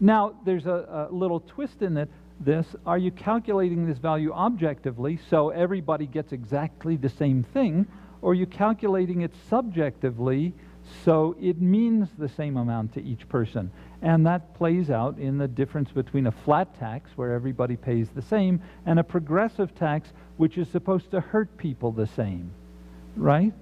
now, there's a, a, little twist in it. This, are you calculating this value objectively so everybody gets exactly the same thing, or are you calculating it subjectively so it means the same amount to each person? And that plays out in the difference between a flat tax, where everybody pays the same, and a progressive tax, which is supposed to hurt people the same, right?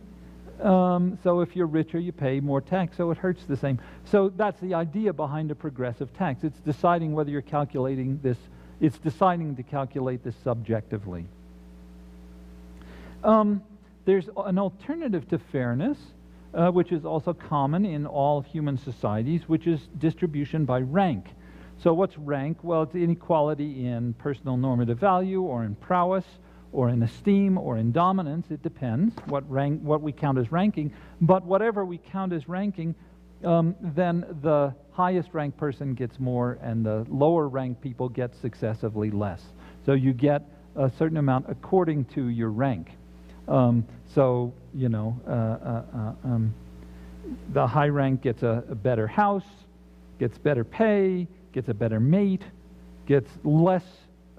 Um, so if you're richer, you pay more tax, so it hurts the same. So that's the idea behind a progressive tax. It's deciding whether you're calculating this, it's deciding to calculate this subjectively. Um, there's an alternative to fairness, uh, which is also common in all human societies, which is distribution by rank. So what's rank? Well, it's inequality in personal normative value or in prowess or in esteem or in dominance. It depends what, rank, what we count as ranking. But whatever we count as ranking, um, then the highest ranked person gets more and the lower ranked people get successively less. So you get a certain amount according to your rank. Um, so, you know, uh, uh, uh, um, the high rank gets a, a, better house, gets better pay, gets a better mate, gets less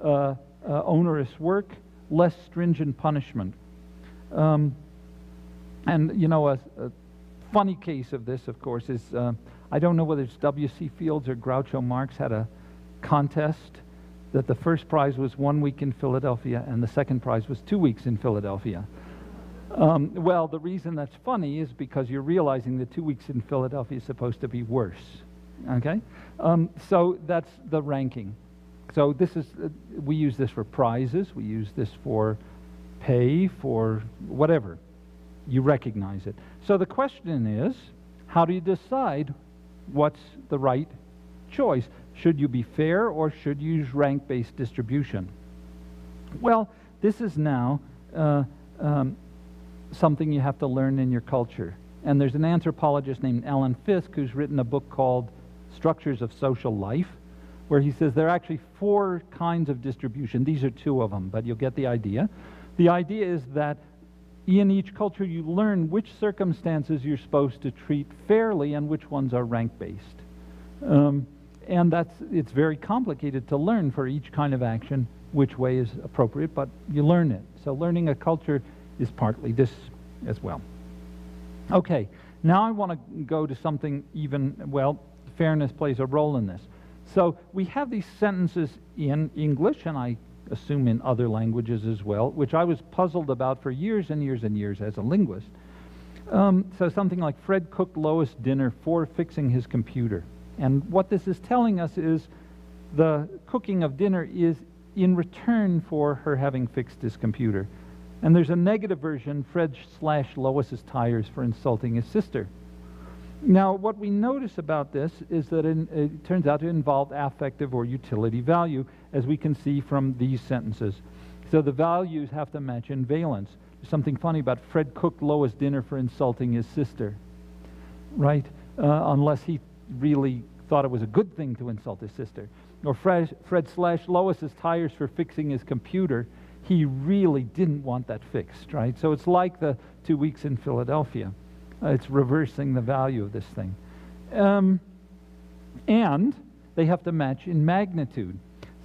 uh, uh, onerous work, less stringent punishment. Um, and, you know, a, a, funny case of this, of course, is uh, I don't know whether it's W.C. Fields or Groucho Marx had a contest that the first prize was one week in Philadelphia and the second prize was two weeks in Philadelphia. Um, well, the reason that's funny is because you're realizing that two weeks in Philadelphia is supposed to be worse. Okay? Um, so that's the ranking. So this is, uh, we use this for prizes, we use this for pay, for whatever. You recognize it. So the question is, how do you decide what's the right choice? Should you be fair or should you use rank-based distribution? Well, this is now uh, um, something you have to learn in your culture. And there's an anthropologist named Alan Fiske who's written a book called Structures of Social Life, where he says there are actually four kinds of distribution. These are two of them, but you'll get the idea. The idea is that in each culture you learn which circumstances you're supposed to treat fairly and which ones are rank-based. Um, and that's, it's very complicated to learn for each kind of action which way is appropriate, but you learn it. So learning a culture is partly this as well. Okay, now I want to go to something even, well, fairness plays a role in this. So we have these sentences in English, and I assume in other languages as well, which I was puzzled about for years and years and years as a linguist. Um, so something like Fred cooked Lois dinner for fixing his computer. And what this is telling us is the cooking of dinner is in return for her having fixed his computer. And there's a negative version, Fred slashed Lois's tires for insulting his sister. Now, what we notice about this is that it turns out to involve affective or utility value, as we can see from these sentences. So the values have to match in valence. There's something funny about Fred cooked Lois dinner for insulting his sister, right? Uh, unless he really thought it was a good thing to insult his sister. Or Fred, Fred slashed Lois's tires for fixing his computer he really didn't want that fixed, right? So it's like the two weeks in Philadelphia. It's reversing the value of this thing. Um, and they have to match in magnitude.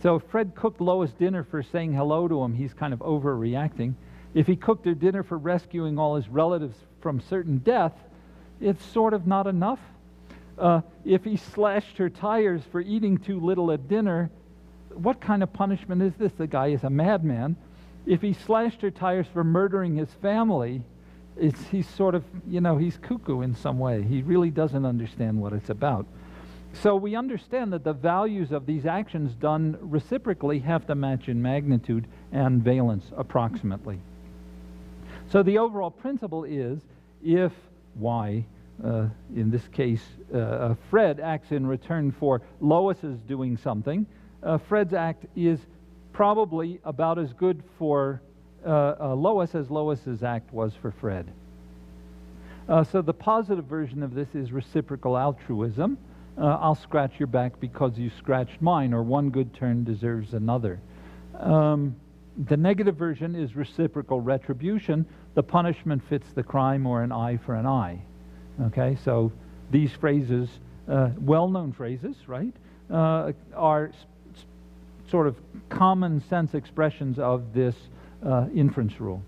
So if Fred cooked Lois dinner for saying hello to him, he's kind of overreacting. If he cooked her dinner for rescuing all his relatives from certain death, it's sort of not enough. Uh, if he slashed her tires for eating too little at dinner, what kind of punishment is this? The guy is a madman if he slashed her tires for murdering his family, it's, he's sort of, you know, he's cuckoo in some way. He really doesn't understand what it's about. So we understand that the values of these actions done reciprocally have to match in magnitude and valence approximately. So the overall principle is if Y, uh, in this case, uh, uh Fred acts in return for Lois's doing something, uh, Fred's act is probably about as good for uh, uh, Lois as Lois's act was for Fred. Uh, so the positive version of this is reciprocal altruism. Uh, I'll scratch your back because you scratched mine, or one good turn deserves another. Um, the negative version is reciprocal retribution. The punishment fits the crime, or an eye for an eye. Okay, so these phrases, uh, well known phrases, right, uh, are sort of common sense expressions of this uh, inference rule.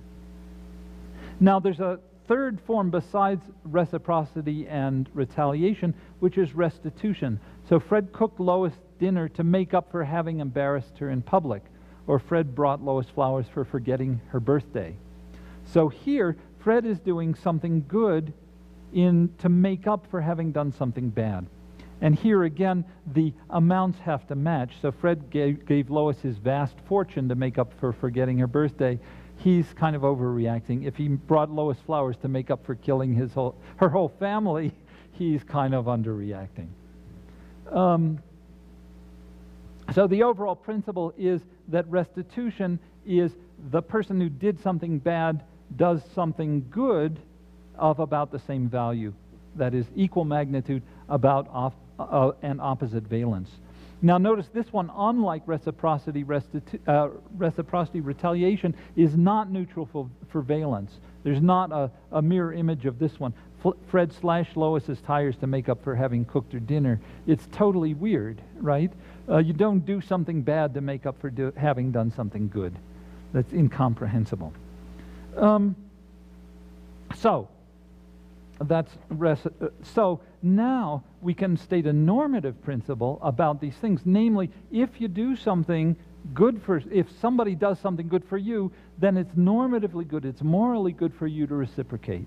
Now, there's a third form besides reciprocity and retaliation, which is restitution. So Fred cooked Lois dinner to make up for having embarrassed her in public, or Fred brought Lois flowers for forgetting her birthday. So here, Fred is doing something good in to make up for having done something bad. And here again, the amounts have to match. So Fred gave, gave, Lois his vast fortune to make up for forgetting her birthday. He's kind of overreacting. If he brought Lois flowers to make up for killing his whole, her whole family, [laughs] he's kind of underreacting. Um, so the overall principle is that restitution is the person who did something bad does something good of about the same value. That is equal magnitude about off, uh, and opposite valence. Now notice this one, unlike reciprocity, uh, reciprocity retaliation, is not neutral for, for valence. There's not a, a mirror image of this one. F Fred slashed Lois's tires to make up for having cooked her dinner. It's totally weird, right? Uh, you don't do something bad to make up for do, having done something good. That's incomprehensible. Um, so, that's uh, so now we can state a normative principle about these things. Namely, if you do something good for, if somebody does something good for you, then it's normatively good, it's morally good for you to reciprocate.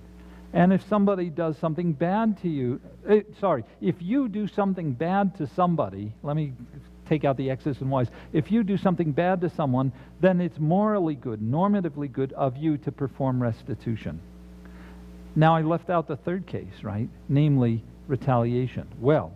And if somebody does something bad to you, eh, sorry, if you do something bad to somebody, let me take out the X's and Y's. If you do something bad to someone, then it's morally good, normatively good of you to perform restitution. Now, I left out the third case, right? Namely, retaliation. Well,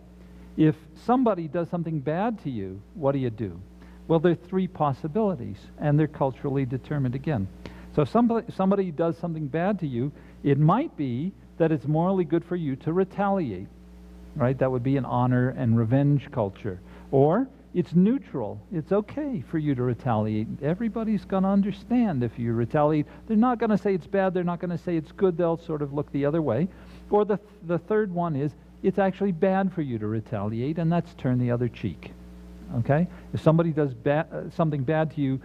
if somebody does something bad to you, what do you do? Well, there are three possibilities, and they're culturally determined again. So if somebody, somebody does something bad to you, it might be that it's morally good for you to retaliate, right? That would be an honor and revenge culture. Or it's neutral. It's okay for you to retaliate. Everybody's going to understand if you retaliate. They're not going to say it's bad. They're not going to say it's good. They'll sort of look the other way. Or the, the third one is it's actually bad for you to retaliate, and that's turn the other cheek. Okay? If somebody does ba- uh, something bad to you,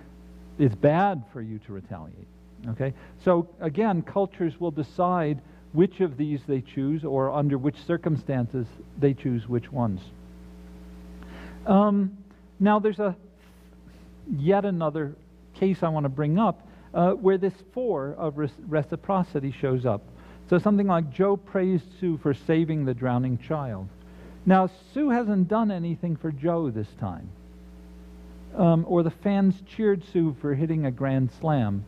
it's bad for you to retaliate. Okay? So again, cultures will decide which of these they choose or under which circumstances they choose which ones. Um, now, there's a yet another case I want to bring up uh, where this four of reciprocity shows up. So something like Joe praised Sue for saving the drowning child. Now, Sue hasn't done anything for Joe this time. Um, or the fans cheered Sue for hitting a grand slam.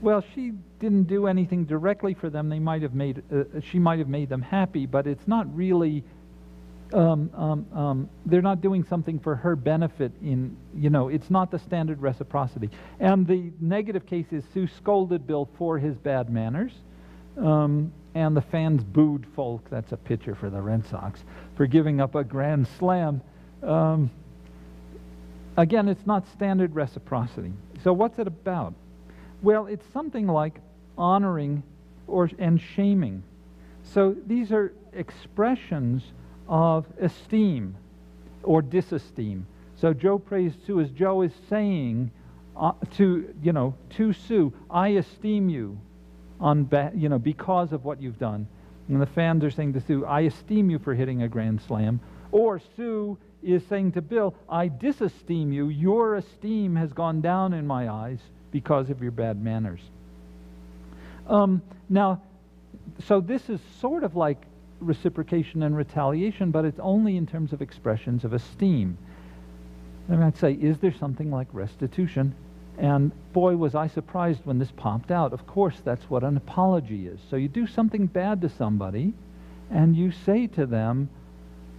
Well, she didn't do anything directly for them. They might have made, uh, she might have made them happy, but it's not really um, um, um, they're not doing something for her benefit in, you know, it's not the standard reciprocity. And the negative case is Sue scolded Bill for his bad manners. Um, and the fans booed Foulke, that's a pitcher for the Red Sox, for giving up a grand slam. Um, again, it's not standard reciprocity. So what's it about? Well, it's something like honoring or, and shaming. So these are expressions of esteem or disesteem. So Joe praised Sue as Joe is saying uh, to, you know, to Sue, I esteem you on, ba- you know, because of what you've done. And the fans are saying to Sue, I esteem you for hitting a grand slam. Or Sue is saying to Bill, I disesteem you. Your esteem has gone down in my eyes because of your bad manners. Um, now, so this is sort of like reciprocation and retaliation, but it's only in terms of expressions of esteem. I might say, is there something like restitution? And boy, was I surprised when this popped out. Of course, that's what an apology is. So you do something bad to somebody, and you say to them,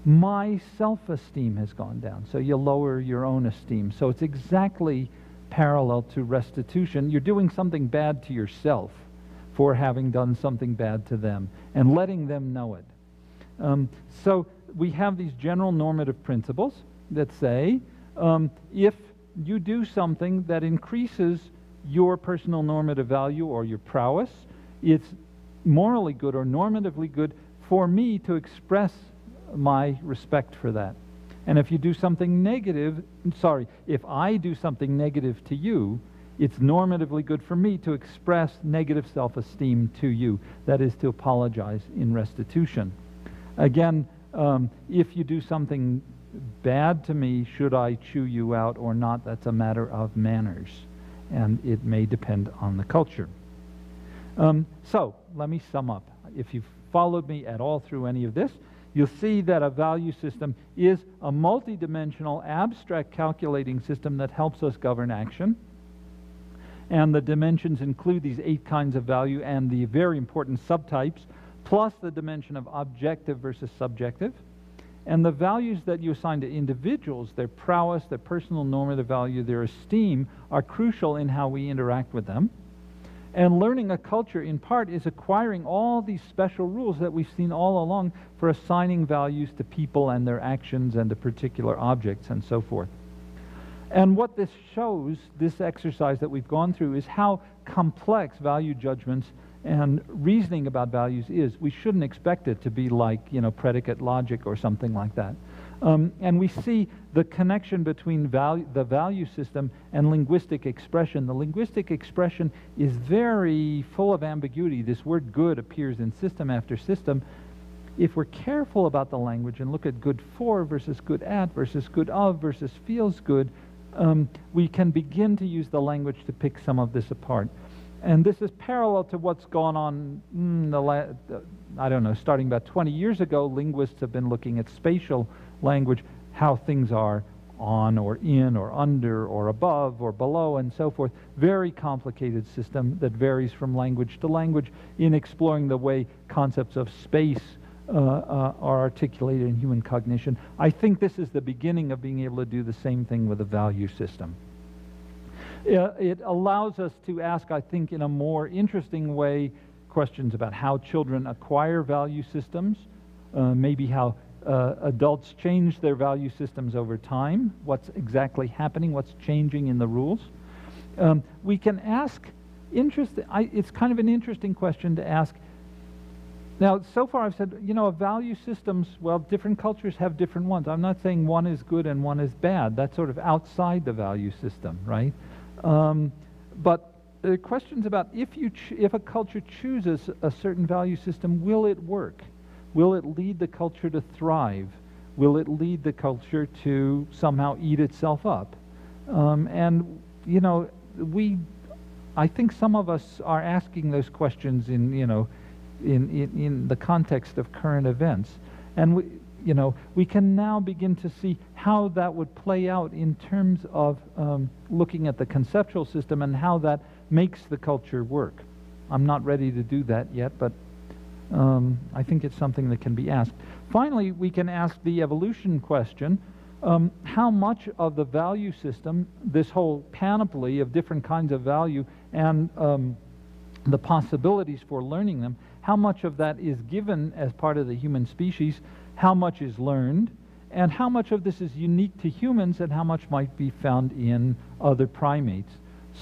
my self-esteem has gone down. So you lower your own esteem. So it's exactly parallel to restitution. You're doing something bad to yourself for having done something bad to them and letting them know it. Um, so we have these general normative principles that say um, if you do something that increases your personal normative value or your prowess, it's morally good or normatively good for me to express my respect for that. And if you do something negative, sorry, if I do something negative to you, it's normatively good for me to express negative self esteem to you. That is to apologize in restitution. Again, um, if you do something bad to me, should I chew you out or not? That's a matter of manners, and it may depend on the culture. Um, so, let me sum up. If you've followed me at all through any of this, you'll see that a value system is a multidimensional, abstract calculating system that helps us govern action. And the dimensions include these eight kinds of value and the very important subtypes, plus the dimension of objective versus subjective. And the values that you assign to individuals, their prowess, their personal normative value, their esteem, are crucial in how we interact with them. And learning a culture, in part, is acquiring all these special rules that we've seen all along for assigning values to people and their actions and to particular objects and so forth. And what this shows, this exercise that we've gone through, is how complex value judgments and reasoning about values is. We shouldn't expect it to be like, you know, predicate logic or something like that. Um, and we see the connection between value, the value system and linguistic expression. The linguistic expression is very full of ambiguity. This word good appears in system after system. If we're careful about the language and look at good for versus good at versus good of versus feels good, um, we can begin to use the language to pick some of this apart. And this is parallel to what's gone on, mm, the I don't know, starting about 20 years ago, linguists have been looking at spatial language, how things are on or in or under or above or below and so forth. Very complicated system that varies from language to language in exploring the way concepts of space uh, uh, are articulated in human cognition. I think this is the beginning of being able to do the same thing with a value system. It allows us to ask, I think, in a more interesting way, questions about how children acquire value systems, uh, maybe how uh, adults change their value systems over time, what's exactly happening, what's changing in the rules. Um, we can ask, interesting, I, it's kind of an interesting question to ask. Now, so far I've said, you know, value systems, well, different cultures have different ones. I'm not saying one is good and one is bad. That's sort of outside the value system, right? Um, but the questions about if, you if a culture chooses a certain value system, will it work? Will it lead the culture to thrive? Will it lead the culture to somehow eat itself up? Um, and, you know, we, I think some of us are asking those questions in, you know, in, in, in the context of current events. And, we, you know, we can now begin to see how that would play out in terms of um, looking at the conceptual system and how that makes the culture work. I'm not ready to do that yet, but um, I think it's something that can be asked. Finally, we can ask the evolution question. Um, how much of the value system, this whole panoply of different kinds of value and um, the possibilities for learning them, how much of that is given as part of the human species, how much is learned, and how much of this is unique to humans and how much might be found in other primates.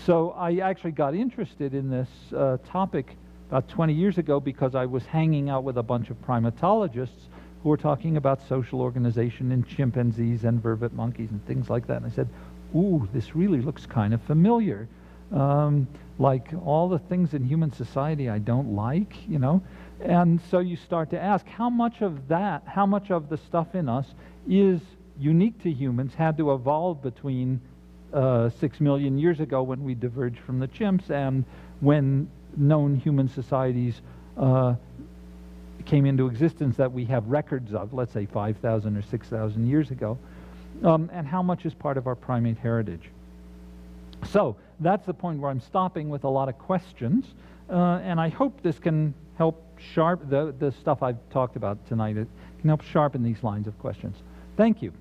So I actually got interested in this uh, topic about 20 years ago because I was hanging out with a bunch of primatologists who were talking about social organization in chimpanzees and vervet monkeys and things like that. And I said, ooh, this really looks kind of familiar. Um, like all the things in human society I don't like, you know. And so you start to ask, how much of that, how much of the stuff in us is unique to humans, had to evolve between uh, six million years ago when we diverged from the chimps and when known human societies uh, came into existence that we have records of, let's say 5,000 or 6,000 years ago, um, and how much is part of our primate heritage. So that's the point where I'm stopping with a lot of questions, uh, and I hope this can help sharp the, the stuff I've talked about tonight. It can help sharpen these lines of questions. Thank you.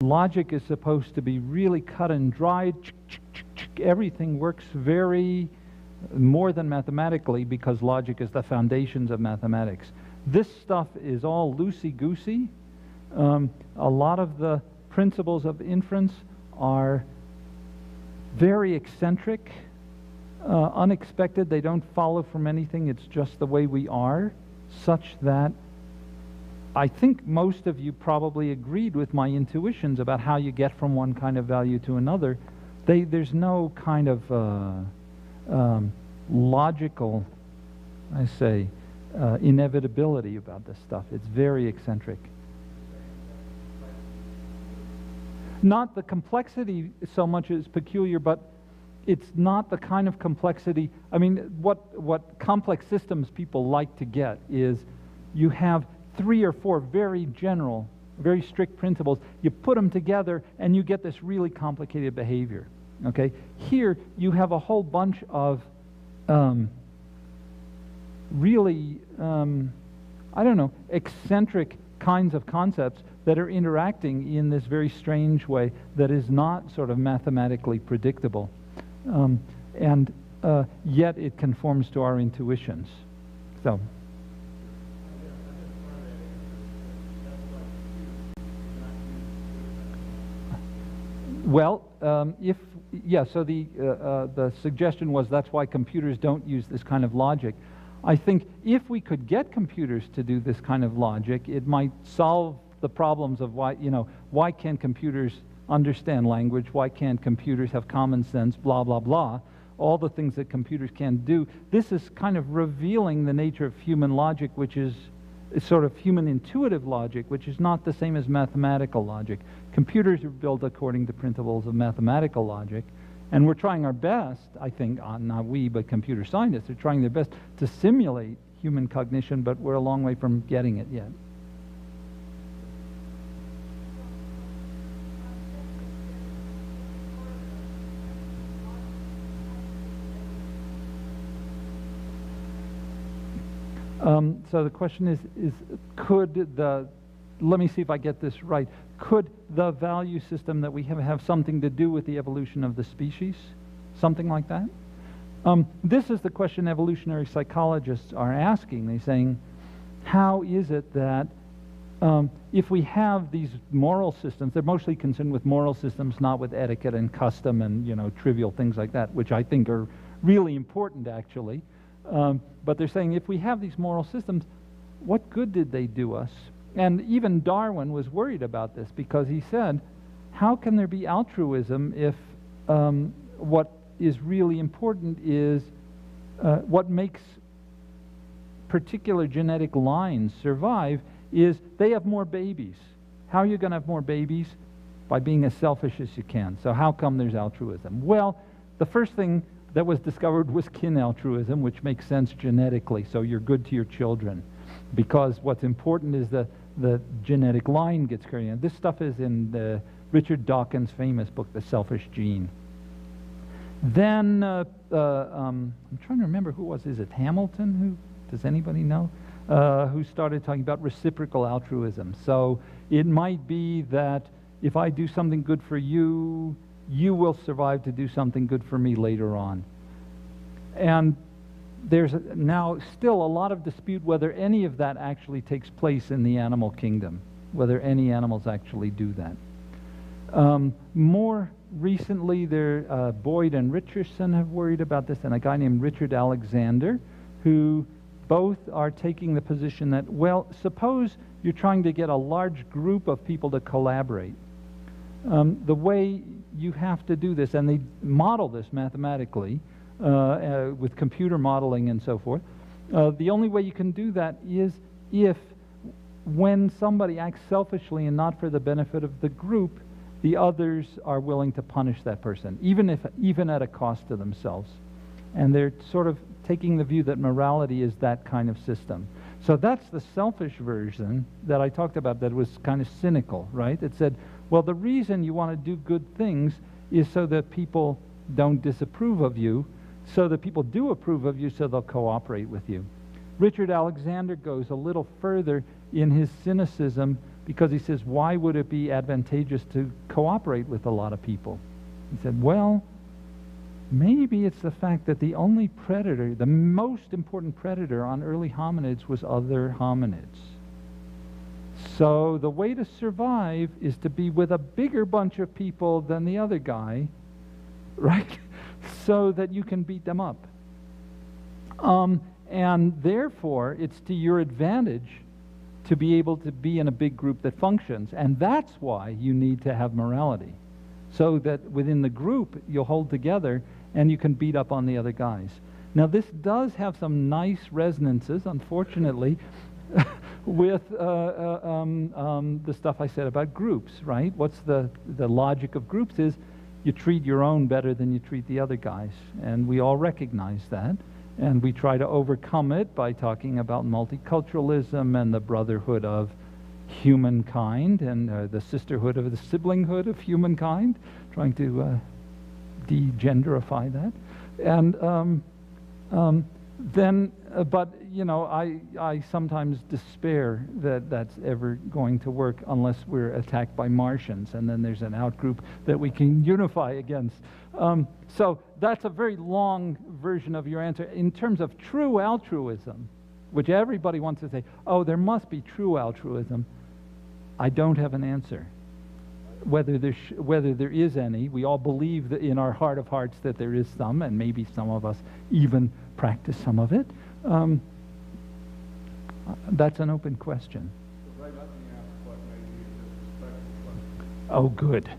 Logic is supposed to be really cut and dried everything works very more than mathematically because logic is the foundations of mathematics. This stuff is all loosey-goosey. Um, a lot of the principles of inference are very eccentric, uh, unexpected. They don't follow from anything. It's just the way we are, such that I think most of you probably agreed with my intuitions about how you get from one kind of value to another. They, there's no kind of uh, um, logical, I say, uh, inevitability about this stuff. It's very eccentric. Not the complexity so much as peculiar, but it's not the kind of complexity. I mean, what, what complex systems people like to get is you have three or four very general very strict principles. You put them together and you get this really complicated behavior. Okay? Here you have a whole bunch of um, really um, I don't know, eccentric kinds of concepts that are interacting in this very strange way that is not sort of mathematically predictable. Um, and uh, yet it conforms to our intuitions. So. Well, um, if yeah, so the uh, uh, the suggestion was that's why computers don't use this kind of logic. I think if we could get computers to do this kind of logic, it might solve the problems of why you know why can't computers understand language? Why can't computers have common sense? Blah blah blah. All the things that computers can do. This is kind of revealing the nature of human logic, which is sort of human intuitive logic, which is not the same as mathematical logic. Computers are built according to principles of mathematical logic, and we're trying our best, I think, uh, not we, but computer scientists are trying their best to simulate human cognition, but we're a long way from getting it yet. Um, so the question is, is could the, let me see if I get this right, could the value system that we have have something to do with the evolution of the species? Something like that? Um, this is the question evolutionary psychologists are asking. They're saying, how is it that um, if we have these moral systems, they're mostly concerned with moral systems, not with etiquette and custom and you know trivial things like that, which I think are really important actually. Um, but they're saying if we have these moral systems, what good did they do us? And even Darwin was worried about this because he said, how can there be altruism if um, what is really important is uh, what makes particular genetic lines survive is they have more babies. How are you going to have more babies? By being as selfish as you can. So how come there's altruism? Well, the first thing that was discovered was kin altruism, which makes sense genetically. So you're good to your children. Because what's important is the, the genetic line gets carried on. This stuff is in the Richard Dawkins' famous book, The Selfish Gene. Then, uh, uh, um, I'm trying to remember who was. Is it Hamilton? Who does anybody know? Uh, who started talking about reciprocal altruism. So it might be that if I do something good for you, you will survive to do something good for me later on. And there's now still a lot of dispute whether any of that actually takes place in the animal kingdom, whether any animals actually do that. Um, more recently, there, uh, Boyd and Richerson have worried about this, and a guy named Richard Alexander, who both are taking the position that, well, suppose you're trying to get a large group of people to collaborate. Um, the way you have to do this, and they model this mathematically uh, uh, with computer modeling and so forth. Uh, the only way you can do that is if, when somebody acts selfishly and not for the benefit of the group, the others are willing to punish that person, even if even at a cost to themselves. And they're sort of taking the view that morality is that kind of system. So that's the selfish version that I talked about that was kind of cynical, right? It said, well, the reason you want to do good things is so that people don't disapprove of you, so that people do approve of you, so they'll cooperate with you. Richard Alexander goes a little further in his cynicism because he says, why would it be advantageous to cooperate with a lot of people? He said, well, maybe it's the fact that the only predator, the most important predator on early hominids was other hominids. So the way to survive is to be with a bigger bunch of people than the other guy, [laughs] right? so that you can beat them up. Um, and therefore, it's to your advantage to be able to be in a big group that functions. And that's why you need to have morality. So that within the group, you'll hold together and you can beat up on the other guys. Now, this does have some nice resonances, unfortunately, [laughs] with uh, uh, um, um, the stuff I said about groups, right? What's the, the logic of groups is you treat your own better than you treat the other guys. And we all recognize that. And we try to overcome it by talking about multiculturalism and the brotherhood of humankind and uh, the sisterhood of the siblinghood of humankind, trying to uh, degenderify that. And um, um, then, uh, but you know, I, I sometimes despair that that's ever going to work unless we're attacked by Martians, and then there's an outgroup that we can unify against. Um, so that's a very long version of your answer. In terms of true altruism, which everybody wants to say, oh, there must be true altruism, I don't have an answer. Whether there, whether there is any, we all believe in our heart of hearts that there is some, and maybe some of us even practice some of it. Um, uh, that's an open question. Oh, good. [laughs]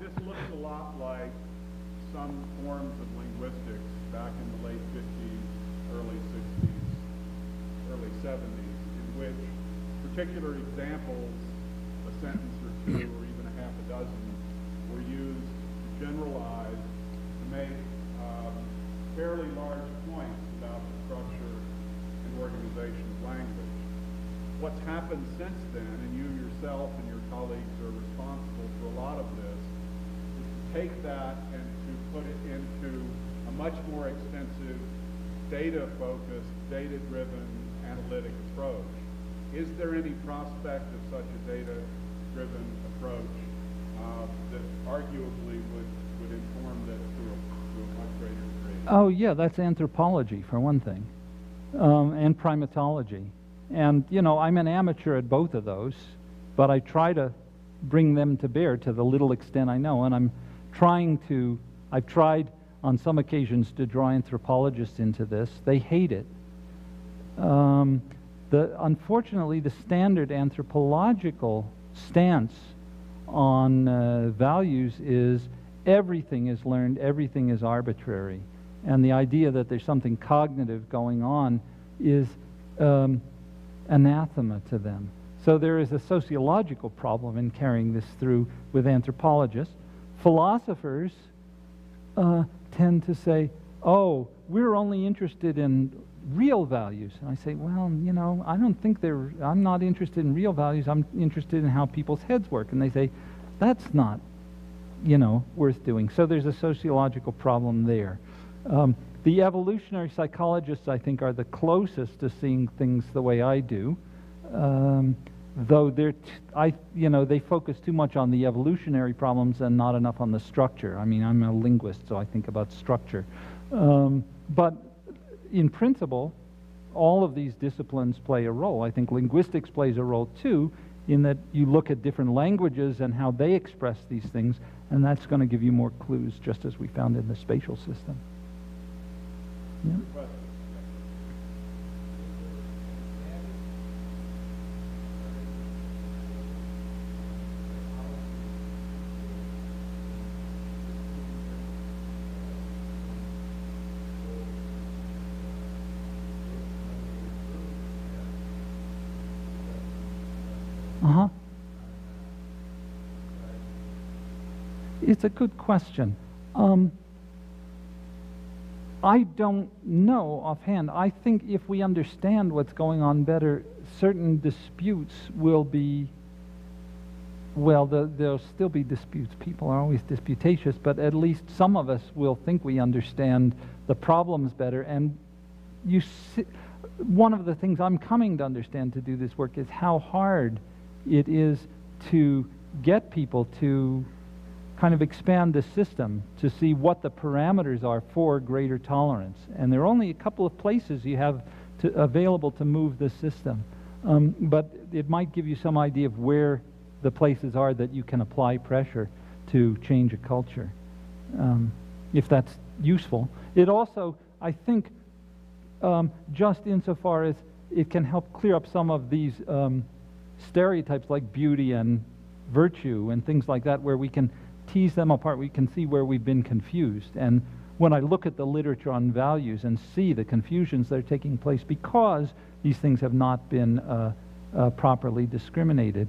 This looks a lot like some forms of linguistics back in the late 50s, early 60s, early 70s, in which particular examples, a sentence or two, or even a half a dozen, were used to generalize, to make um, fairly large points about the structure and organization of language. What's happened since then, and you yourself and your colleagues are responsible for a lot of this, is to take that and to put it into a much more extensive, data-focused, data-driven analytic approach. Is there any prospect of such a data-driven approach uh, that arguably would, would inform this to a, to a much greater? Oh, yeah, that's anthropology, for one thing, um, and primatology. And, you know, I'm an amateur at both of those, but I try to bring them to bear to the little extent I know. And I'm trying to, I've tried on some occasions to draw anthropologists into this. They hate it. Um, the, unfortunately, the standard anthropological stance on uh, values is everything is learned, everything is arbitrary. And the idea that there's something cognitive going on is um, anathema to them. So there is a sociological problem in carrying this through with anthropologists. Philosophers uh, tend to say, oh, we're only interested in real values. And I say, well, you know, I don't think they're, I'm not interested in real values. I'm interested in how people's heads work. And they say, that's not, you know, worth doing. So there's a sociological problem there. Um, the evolutionary psychologists, I think, are the closest to seeing things the way I do. Um, though they're, t- I, you know, they focus too much on the evolutionary problems and not enough on the structure. I mean, I'm a linguist, so I think about structure. Um, but in principle, all of these disciplines play a role. I think linguistics plays a role too, in that you look at different languages and how they express these things, and that's going to give you more clues, just as we found in the spatial system. Uh-huh. It's a good question. Um, I don't know offhand. I think if we understand what's going on better, certain disputes will be, well, the, there'll still be disputes. People are always disputatious, but at least some of us will think we understand the problems better. And you see, one of the things I'm coming to understand to do this work is how hard it is to get people to kind of expand the system to see what the parameters are for greater tolerance. And there are only a couple of places you have to, available to move the system. Um, but it might give you some idea of where the places are that you can apply pressure to change a culture, um, if that's useful. It also, I think, um, just insofar as it can help clear up some of these um, stereotypes like beauty and virtue and things like that, where we can tease them apart, we can see where we've been confused. And when I look at the literature on values and see the confusions that are taking place because these things have not been uh, uh, properly discriminated,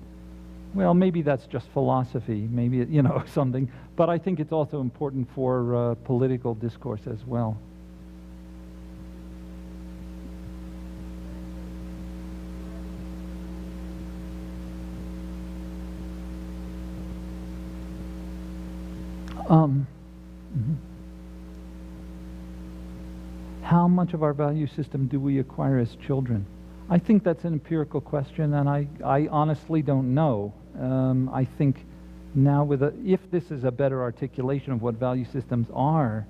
well, maybe that's just philosophy, maybe, you know, [laughs] something. But I think it's also important for uh, political discourse as well. Um. How much of our value system do we acquire as children? I think that's an empirical question, and I, I honestly don't know. Um, I think now, with a, if this is a better articulation of what value systems are,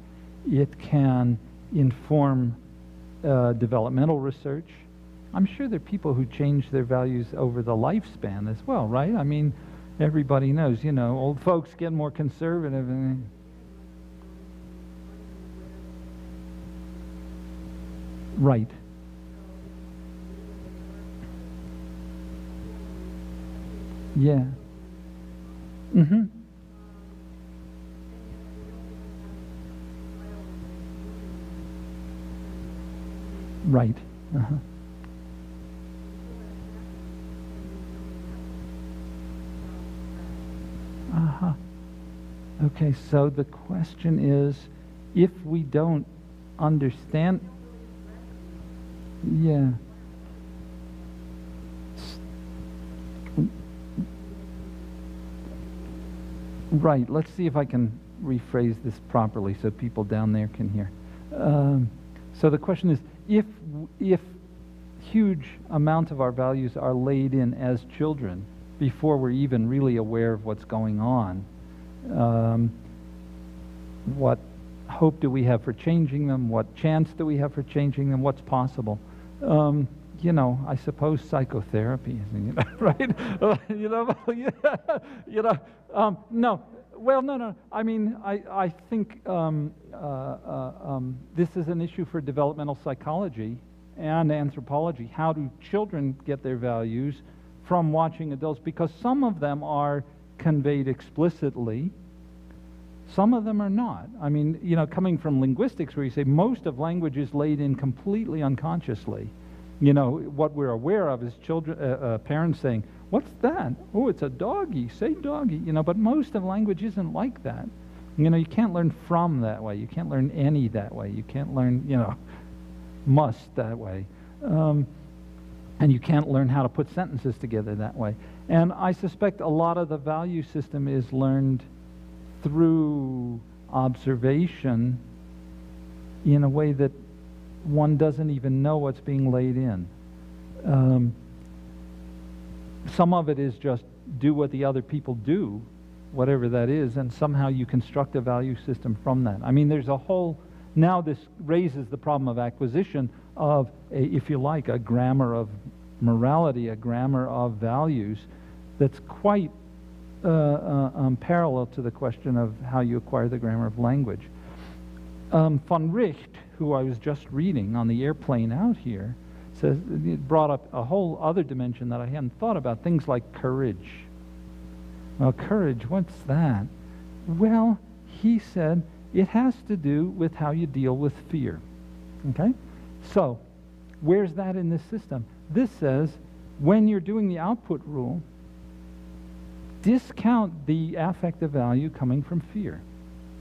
it can inform uh, developmental research. I'm sure there are people who change their values over the lifespan as well, right? I mean, everybody knows, you know, old folks get more conservative and. Right. Yeah. Mm-hmm. Right. Uh-huh. Uh-huh. Okay, so the question is, if we don't understand... Yeah. Right, let's see if I can rephrase this properly so people down there can hear. Um, so the question is, if, if huge amount of our values are laid in as children before we're even really aware of what's going on, um, what hope do we have for changing them? What chance do we have for changing them? What's possible? Um, you know, I suppose psychotherapy, right? you know, [laughs] [laughs] [laughs] you know, um, no. Well, no, no. I mean, I, I think um, uh, uh, um, this is an issue for developmental psychology and anthropology. How do children get their values from watching adults? Because some of them are conveyed explicitly, some of them are not. I mean, you know, coming from linguistics, where you say most of language is laid in completely unconsciously. You know, what we're aware of is children, uh, uh, parents saying, What's that? Oh, it's a doggy. Say doggy. You know, but most of language isn't like that. You know, you can't learn from that way. You can't learn any that way. You can't learn, you know, must that way. Um, and you can't learn how to put sentences together that way. And I suspect a lot of the value system is learned through observation in a way that one doesn't even know what's being laid in. Um, some of it is just do what the other people do, whatever that is, and somehow you construct a value system from that. I mean, there's a whole, now this raises the problem of acquisition of, a, if you like, a grammar of morality, a grammar of values that's quite uh, uh, um, parallel to the question of how you acquire the grammar of language. Um, von Wright, who I was just reading on the airplane out here, says it brought up a whole other dimension that I hadn't thought about. Things like courage. Well, courage, what's that? Well, he said it has to do with how you deal with fear. Okay? So, where's that in this system? This says when you're doing the output rule, discount the affective value coming from fear.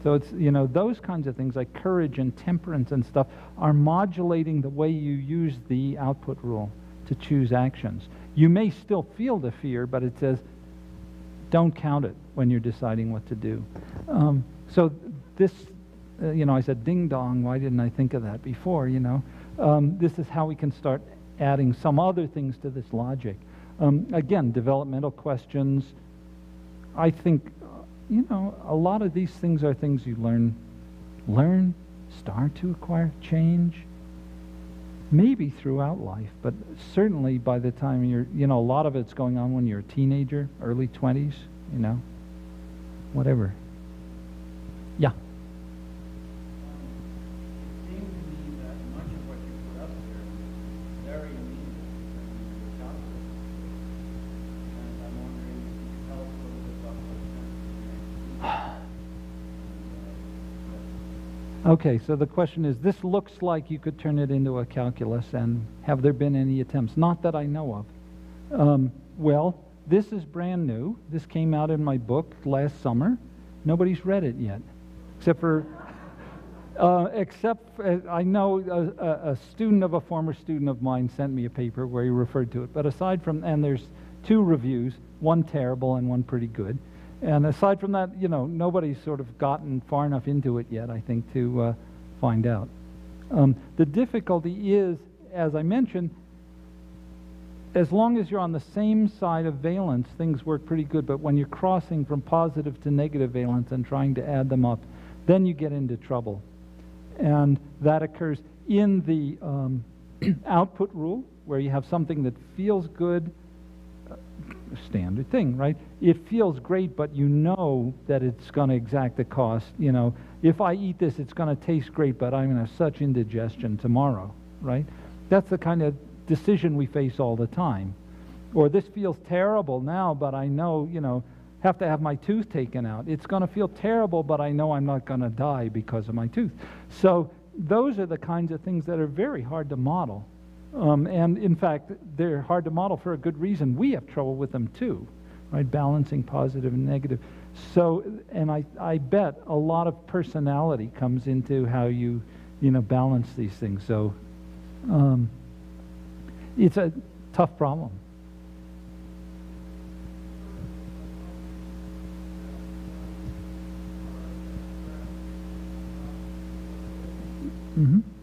So it's, you know, those kinds of things like courage and temperance and stuff are modulating the way you use the output rule to choose actions. You may still feel the fear, but it says don't count it when you're deciding what to do. Um, so this, uh, you know, I said ding dong, why didn't I think of that before, you know? Um, this is how we can start adding some other things to this logic. Um, again, developmental questions. I think you know, a lot of these things are things you learn, learn, start to acquire, change, maybe throughout life, but certainly by the time you're, you know, a lot of it's going on when you're a teenager, early 20s, you know, whatever. Yeah. Okay, so the question is, this looks like you could turn it into a calculus, and have there been any attempts? Not that I know of. Um, well, this is brand new. This came out in my book last summer. Nobody's read it yet, except for, uh, except uh, I know a, a, student of a former student of mine sent me a paper where he referred to it. But aside from, and there's two reviews, one terrible and one pretty good. And aside from that, you know, nobody's sort of gotten far enough into it yet, I think, to uh, find out. Um, the difficulty is, as I mentioned, as long as you're on the same side of valence, things work pretty good. But when you're crossing from positive to negative valence and trying to add them up, then you get into trouble. And that occurs in the um, [clears throat] output rule, where you have something that feels good, standard thing, right? It feels great, but you know that it's going to exact the cost. You know, if I eat this, it's going to taste great, but I'm going to have such indigestion tomorrow, right? That's the kind of decision we face all the time. Or this feels terrible now, but I know, you know, have to have my tooth taken out. It's going to feel terrible, but I know I'm not going to die because of my tooth. So those are the kinds of things that are very hard to model. Um, and in fact, they're hard to model for a good reason. We have trouble with them too, right? Balancing positive and negative. So, and I, I bet a lot of personality comes into how you, you know, balance these things. So, um, it's a tough problem. Mm-hmm.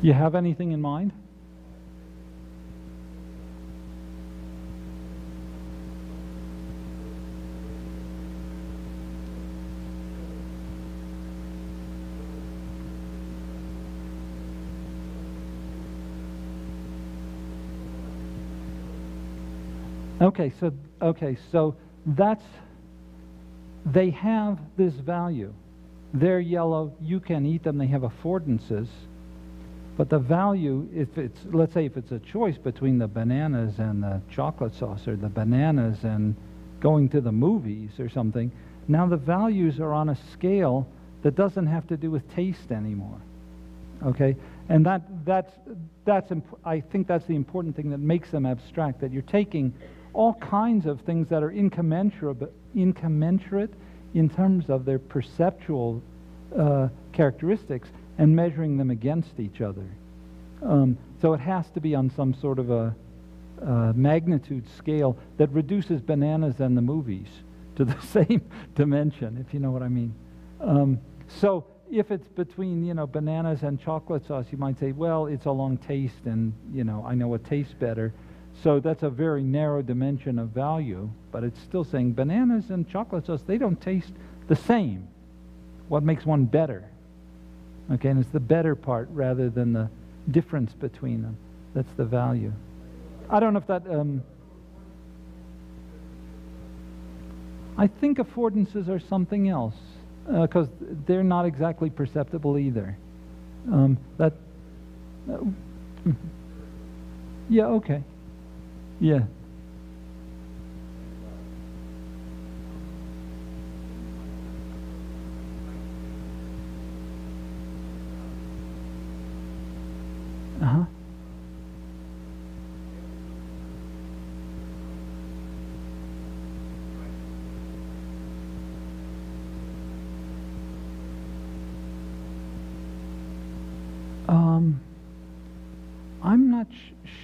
You have anything in mind? Okay, so okay, so that's they have this value. They're yellow, you can eat them, they have affordances. But the value, if it's, let's say if it's a choice between the bananas and the chocolate sauce or the bananas and going to the movies or something, now the values are on a scale that doesn't have to do with taste anymore. Okay? And that, that's, that's, I think that's the important thing that makes them abstract, that you're taking all kinds of things that are incommensurate, incommensurate in terms of their perceptual uh, characteristics and measuring them against each other. Um, so it has to be on some sort of a, a magnitude scale that reduces bananas and the movies to the [laughs] same dimension, if you know what I mean. Um, so if it's between, you know, bananas and chocolate sauce, you might say, well, it's along taste and, you know, I know what tastes better. So that's a very narrow dimension of value, but it's still saying bananas and chocolate sauce, they don't taste the same. What makes one better? Okay, and it's the better part rather than the difference between them. That's the value. I don't know if that. Um, I think affordances are something else because uh, they're not exactly perceptible either. Um, that. Uh, mm-hmm. yeah. Okay. Yeah. Uh-huh. Um, I'm not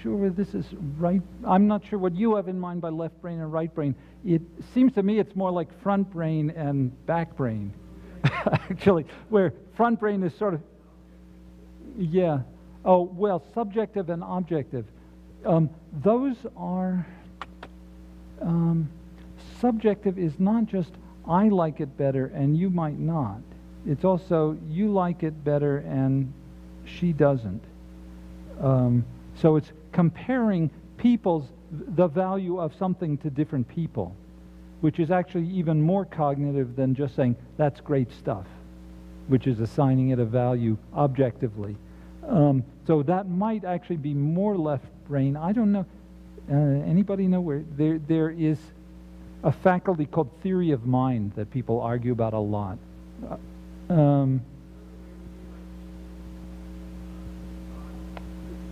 sure this is right. I'm not sure what you have in mind by left brain and right brain. It seems to me it's more like front brain and back brain, [laughs] actually, where front brain is sort of, yeah. Oh, well, subjective and objective. Um, those are, um, subjective is not just I like it better and you might not. It's also you like it better and she doesn't. Um, so it's comparing people's the value of something to different people, which is actually even more cognitive than just saying that's great stuff, which is assigning it a value objectively. Um, so that might actually be more left brain. I don't know. Uh, anybody know where there there is a faculty called theory of mind that people argue about a lot. Uh, um,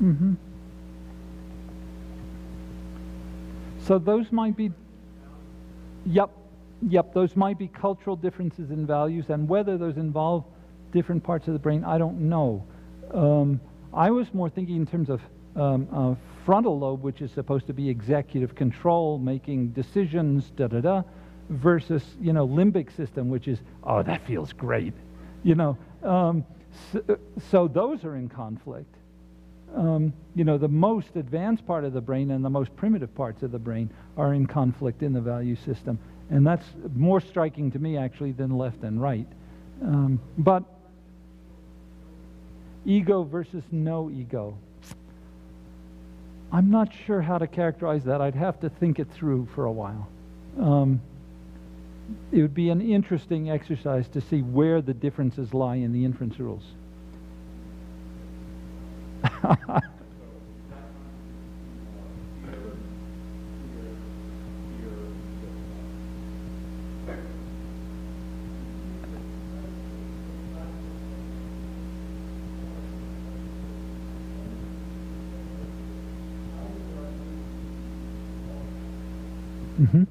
mm-hmm. So those might be, yep, yep, those might be cultural differences in values, and whether those involve different parts of the brain, I don't know. Um, I was more thinking in terms of um, uh, frontal lobe, which is supposed to be executive control, making decisions, da da da, versus you know limbic system, which is oh that feels great, you know. Um, so, so those are in conflict. Um, you know, the most advanced part of the brain and the most primitive parts of the brain are in conflict in the value system. And that's more striking to me, actually, than left and right. Um, but ego versus no ego. I'm not sure how to characterize that. I'd have to think it through for a while. Um, it would be an interesting exercise to see where the differences lie in the inference rules. [laughs] Mm-hmm.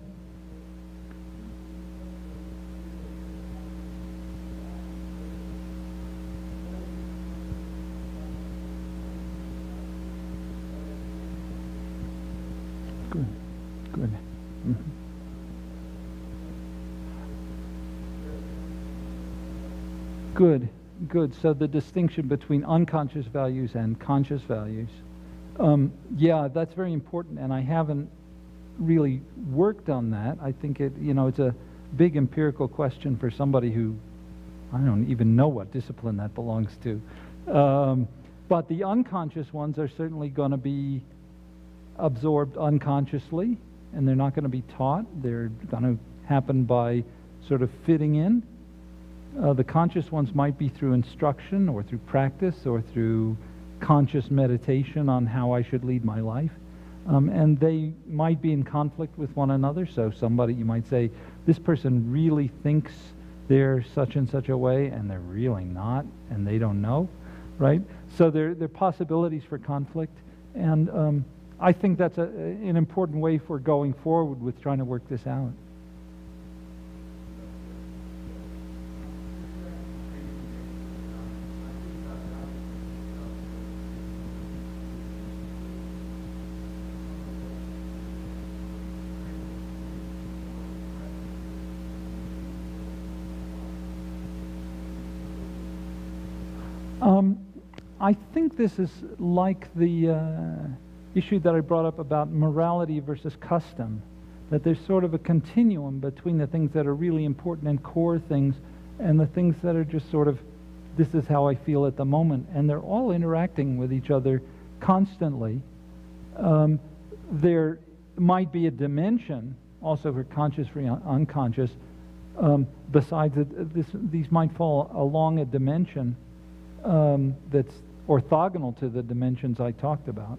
Good, good. Mhm. Good, good. So the distinction between unconscious values and conscious values. Um, yeah, that's very important, and I haven't really worked on that. I think it, you know, it's a big empirical question for somebody who, I don't even know what discipline that belongs to. Um, but the unconscious ones are certainly going to be absorbed unconsciously, and they're not going to be taught. They're going to happen by sort of fitting in. Uh, the conscious ones might be through instruction or through practice or through conscious meditation on how I should lead my life. Um, and they might be in conflict with one another. So somebody, you might say, this person really thinks they're such and such a way, and they're really not, and they don't know, right? So there, there are possibilities for conflict. And um, I think that's a, an important way for going forward with trying to work this out. Um, I think this is like the uh, issue that I brought up about morality versus custom, that there's sort of a continuum between the things that are really important and core things and the things that are just sort of, this is how I feel at the moment. And they're all interacting with each other constantly. Um, there might be a dimension, also for conscious for unconscious, um, besides that this, these might fall along a dimension um, that's orthogonal to the dimensions I talked about.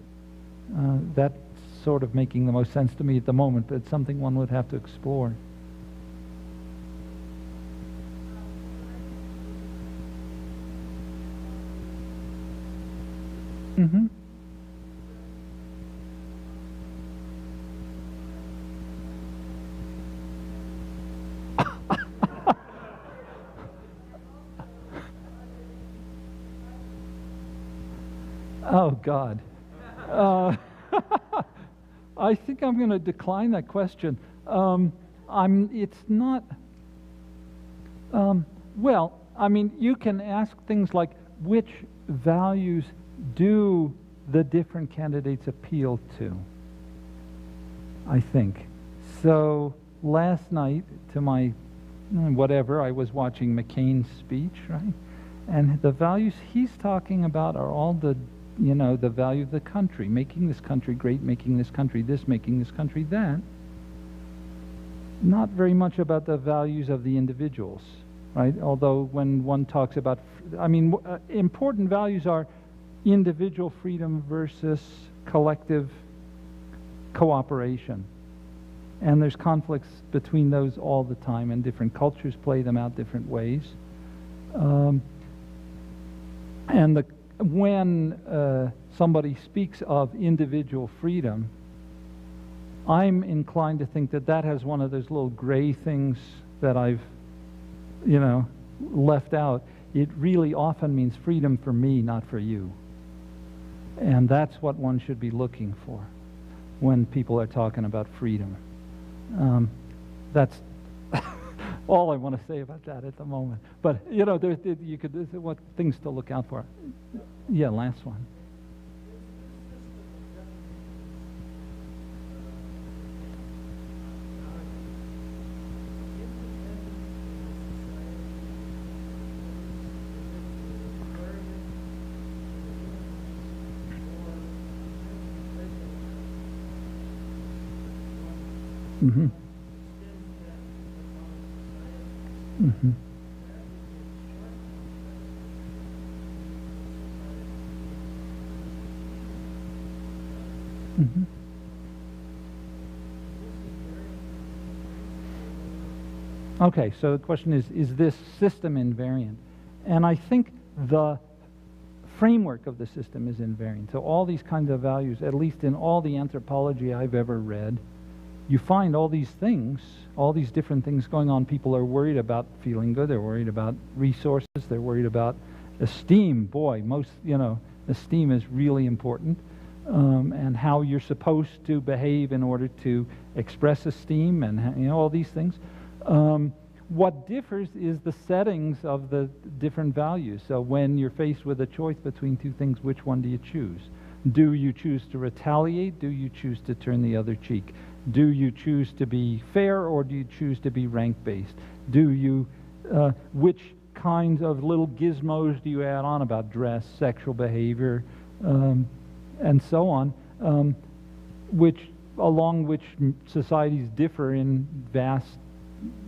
Uh, that's sort of making the most sense to me at the moment, but it's something one would have to explore. Mm-hmm. Oh, God. Uh, [laughs] I think I'm going to decline that question. Um, I'm, it's not, um, well, I mean, you can ask things like which values do the different candidates appeal to? I think. So last night, to my whatever, I was watching McCain's speech, right? And the values he's talking about are all the you know, the value of the country, making this country great, making this country this, making this country that. Not very much about the values of the individuals, right? Although when one talks about, I mean, uh, important values are individual freedom versus collective cooperation. And there's conflicts between those all the time, and different cultures play them out different ways. Um, and the when uh, somebody speaks of individual freedom, I'm inclined to think that that has one of those little gray things that I've, you know, left out. It really often means freedom for me, not for you. And that's what one should be looking for when people are talking about freedom. Um, that's all I want to say about that at the moment. But you know, there's there, you could there's what things to look out for. Yeah, last one. Mm-hmm. Mm-hmm. Okay, so the question is, is this system invariant? And I think the framework of the system is invariant. So all these kinds of values, at least in all the anthropology I've ever read, you find all these things, all these different things going on. People are worried about feeling good. They're worried about resources. They're worried about esteem. Boy, most, you know, esteem is really important. Um, and how you're supposed to behave in order to express esteem and, you know, all these things. Um, what differs is the settings of the different values. So when you're faced with a choice between two things, which one do you choose? Do you choose to retaliate? Do you choose to turn the other cheek? Do you choose to be fair or do you choose to be rank based? Do you, uh, which kinds of little gizmos do you add on about dress, sexual behavior, um, and so on, um, which, along which societies differ in vast,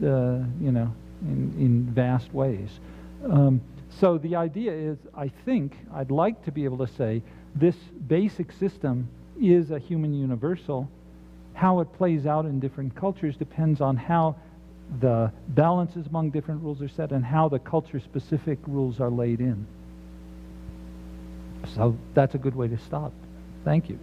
uh, you know, in, in vast ways. Um, so the idea is, I think, I'd like to be able to say, this basic system is a human universal how it plays out in different cultures depends on how the balances among different rules are set and how the culture specific rules are laid in. So that's a good way to stop. Thank you.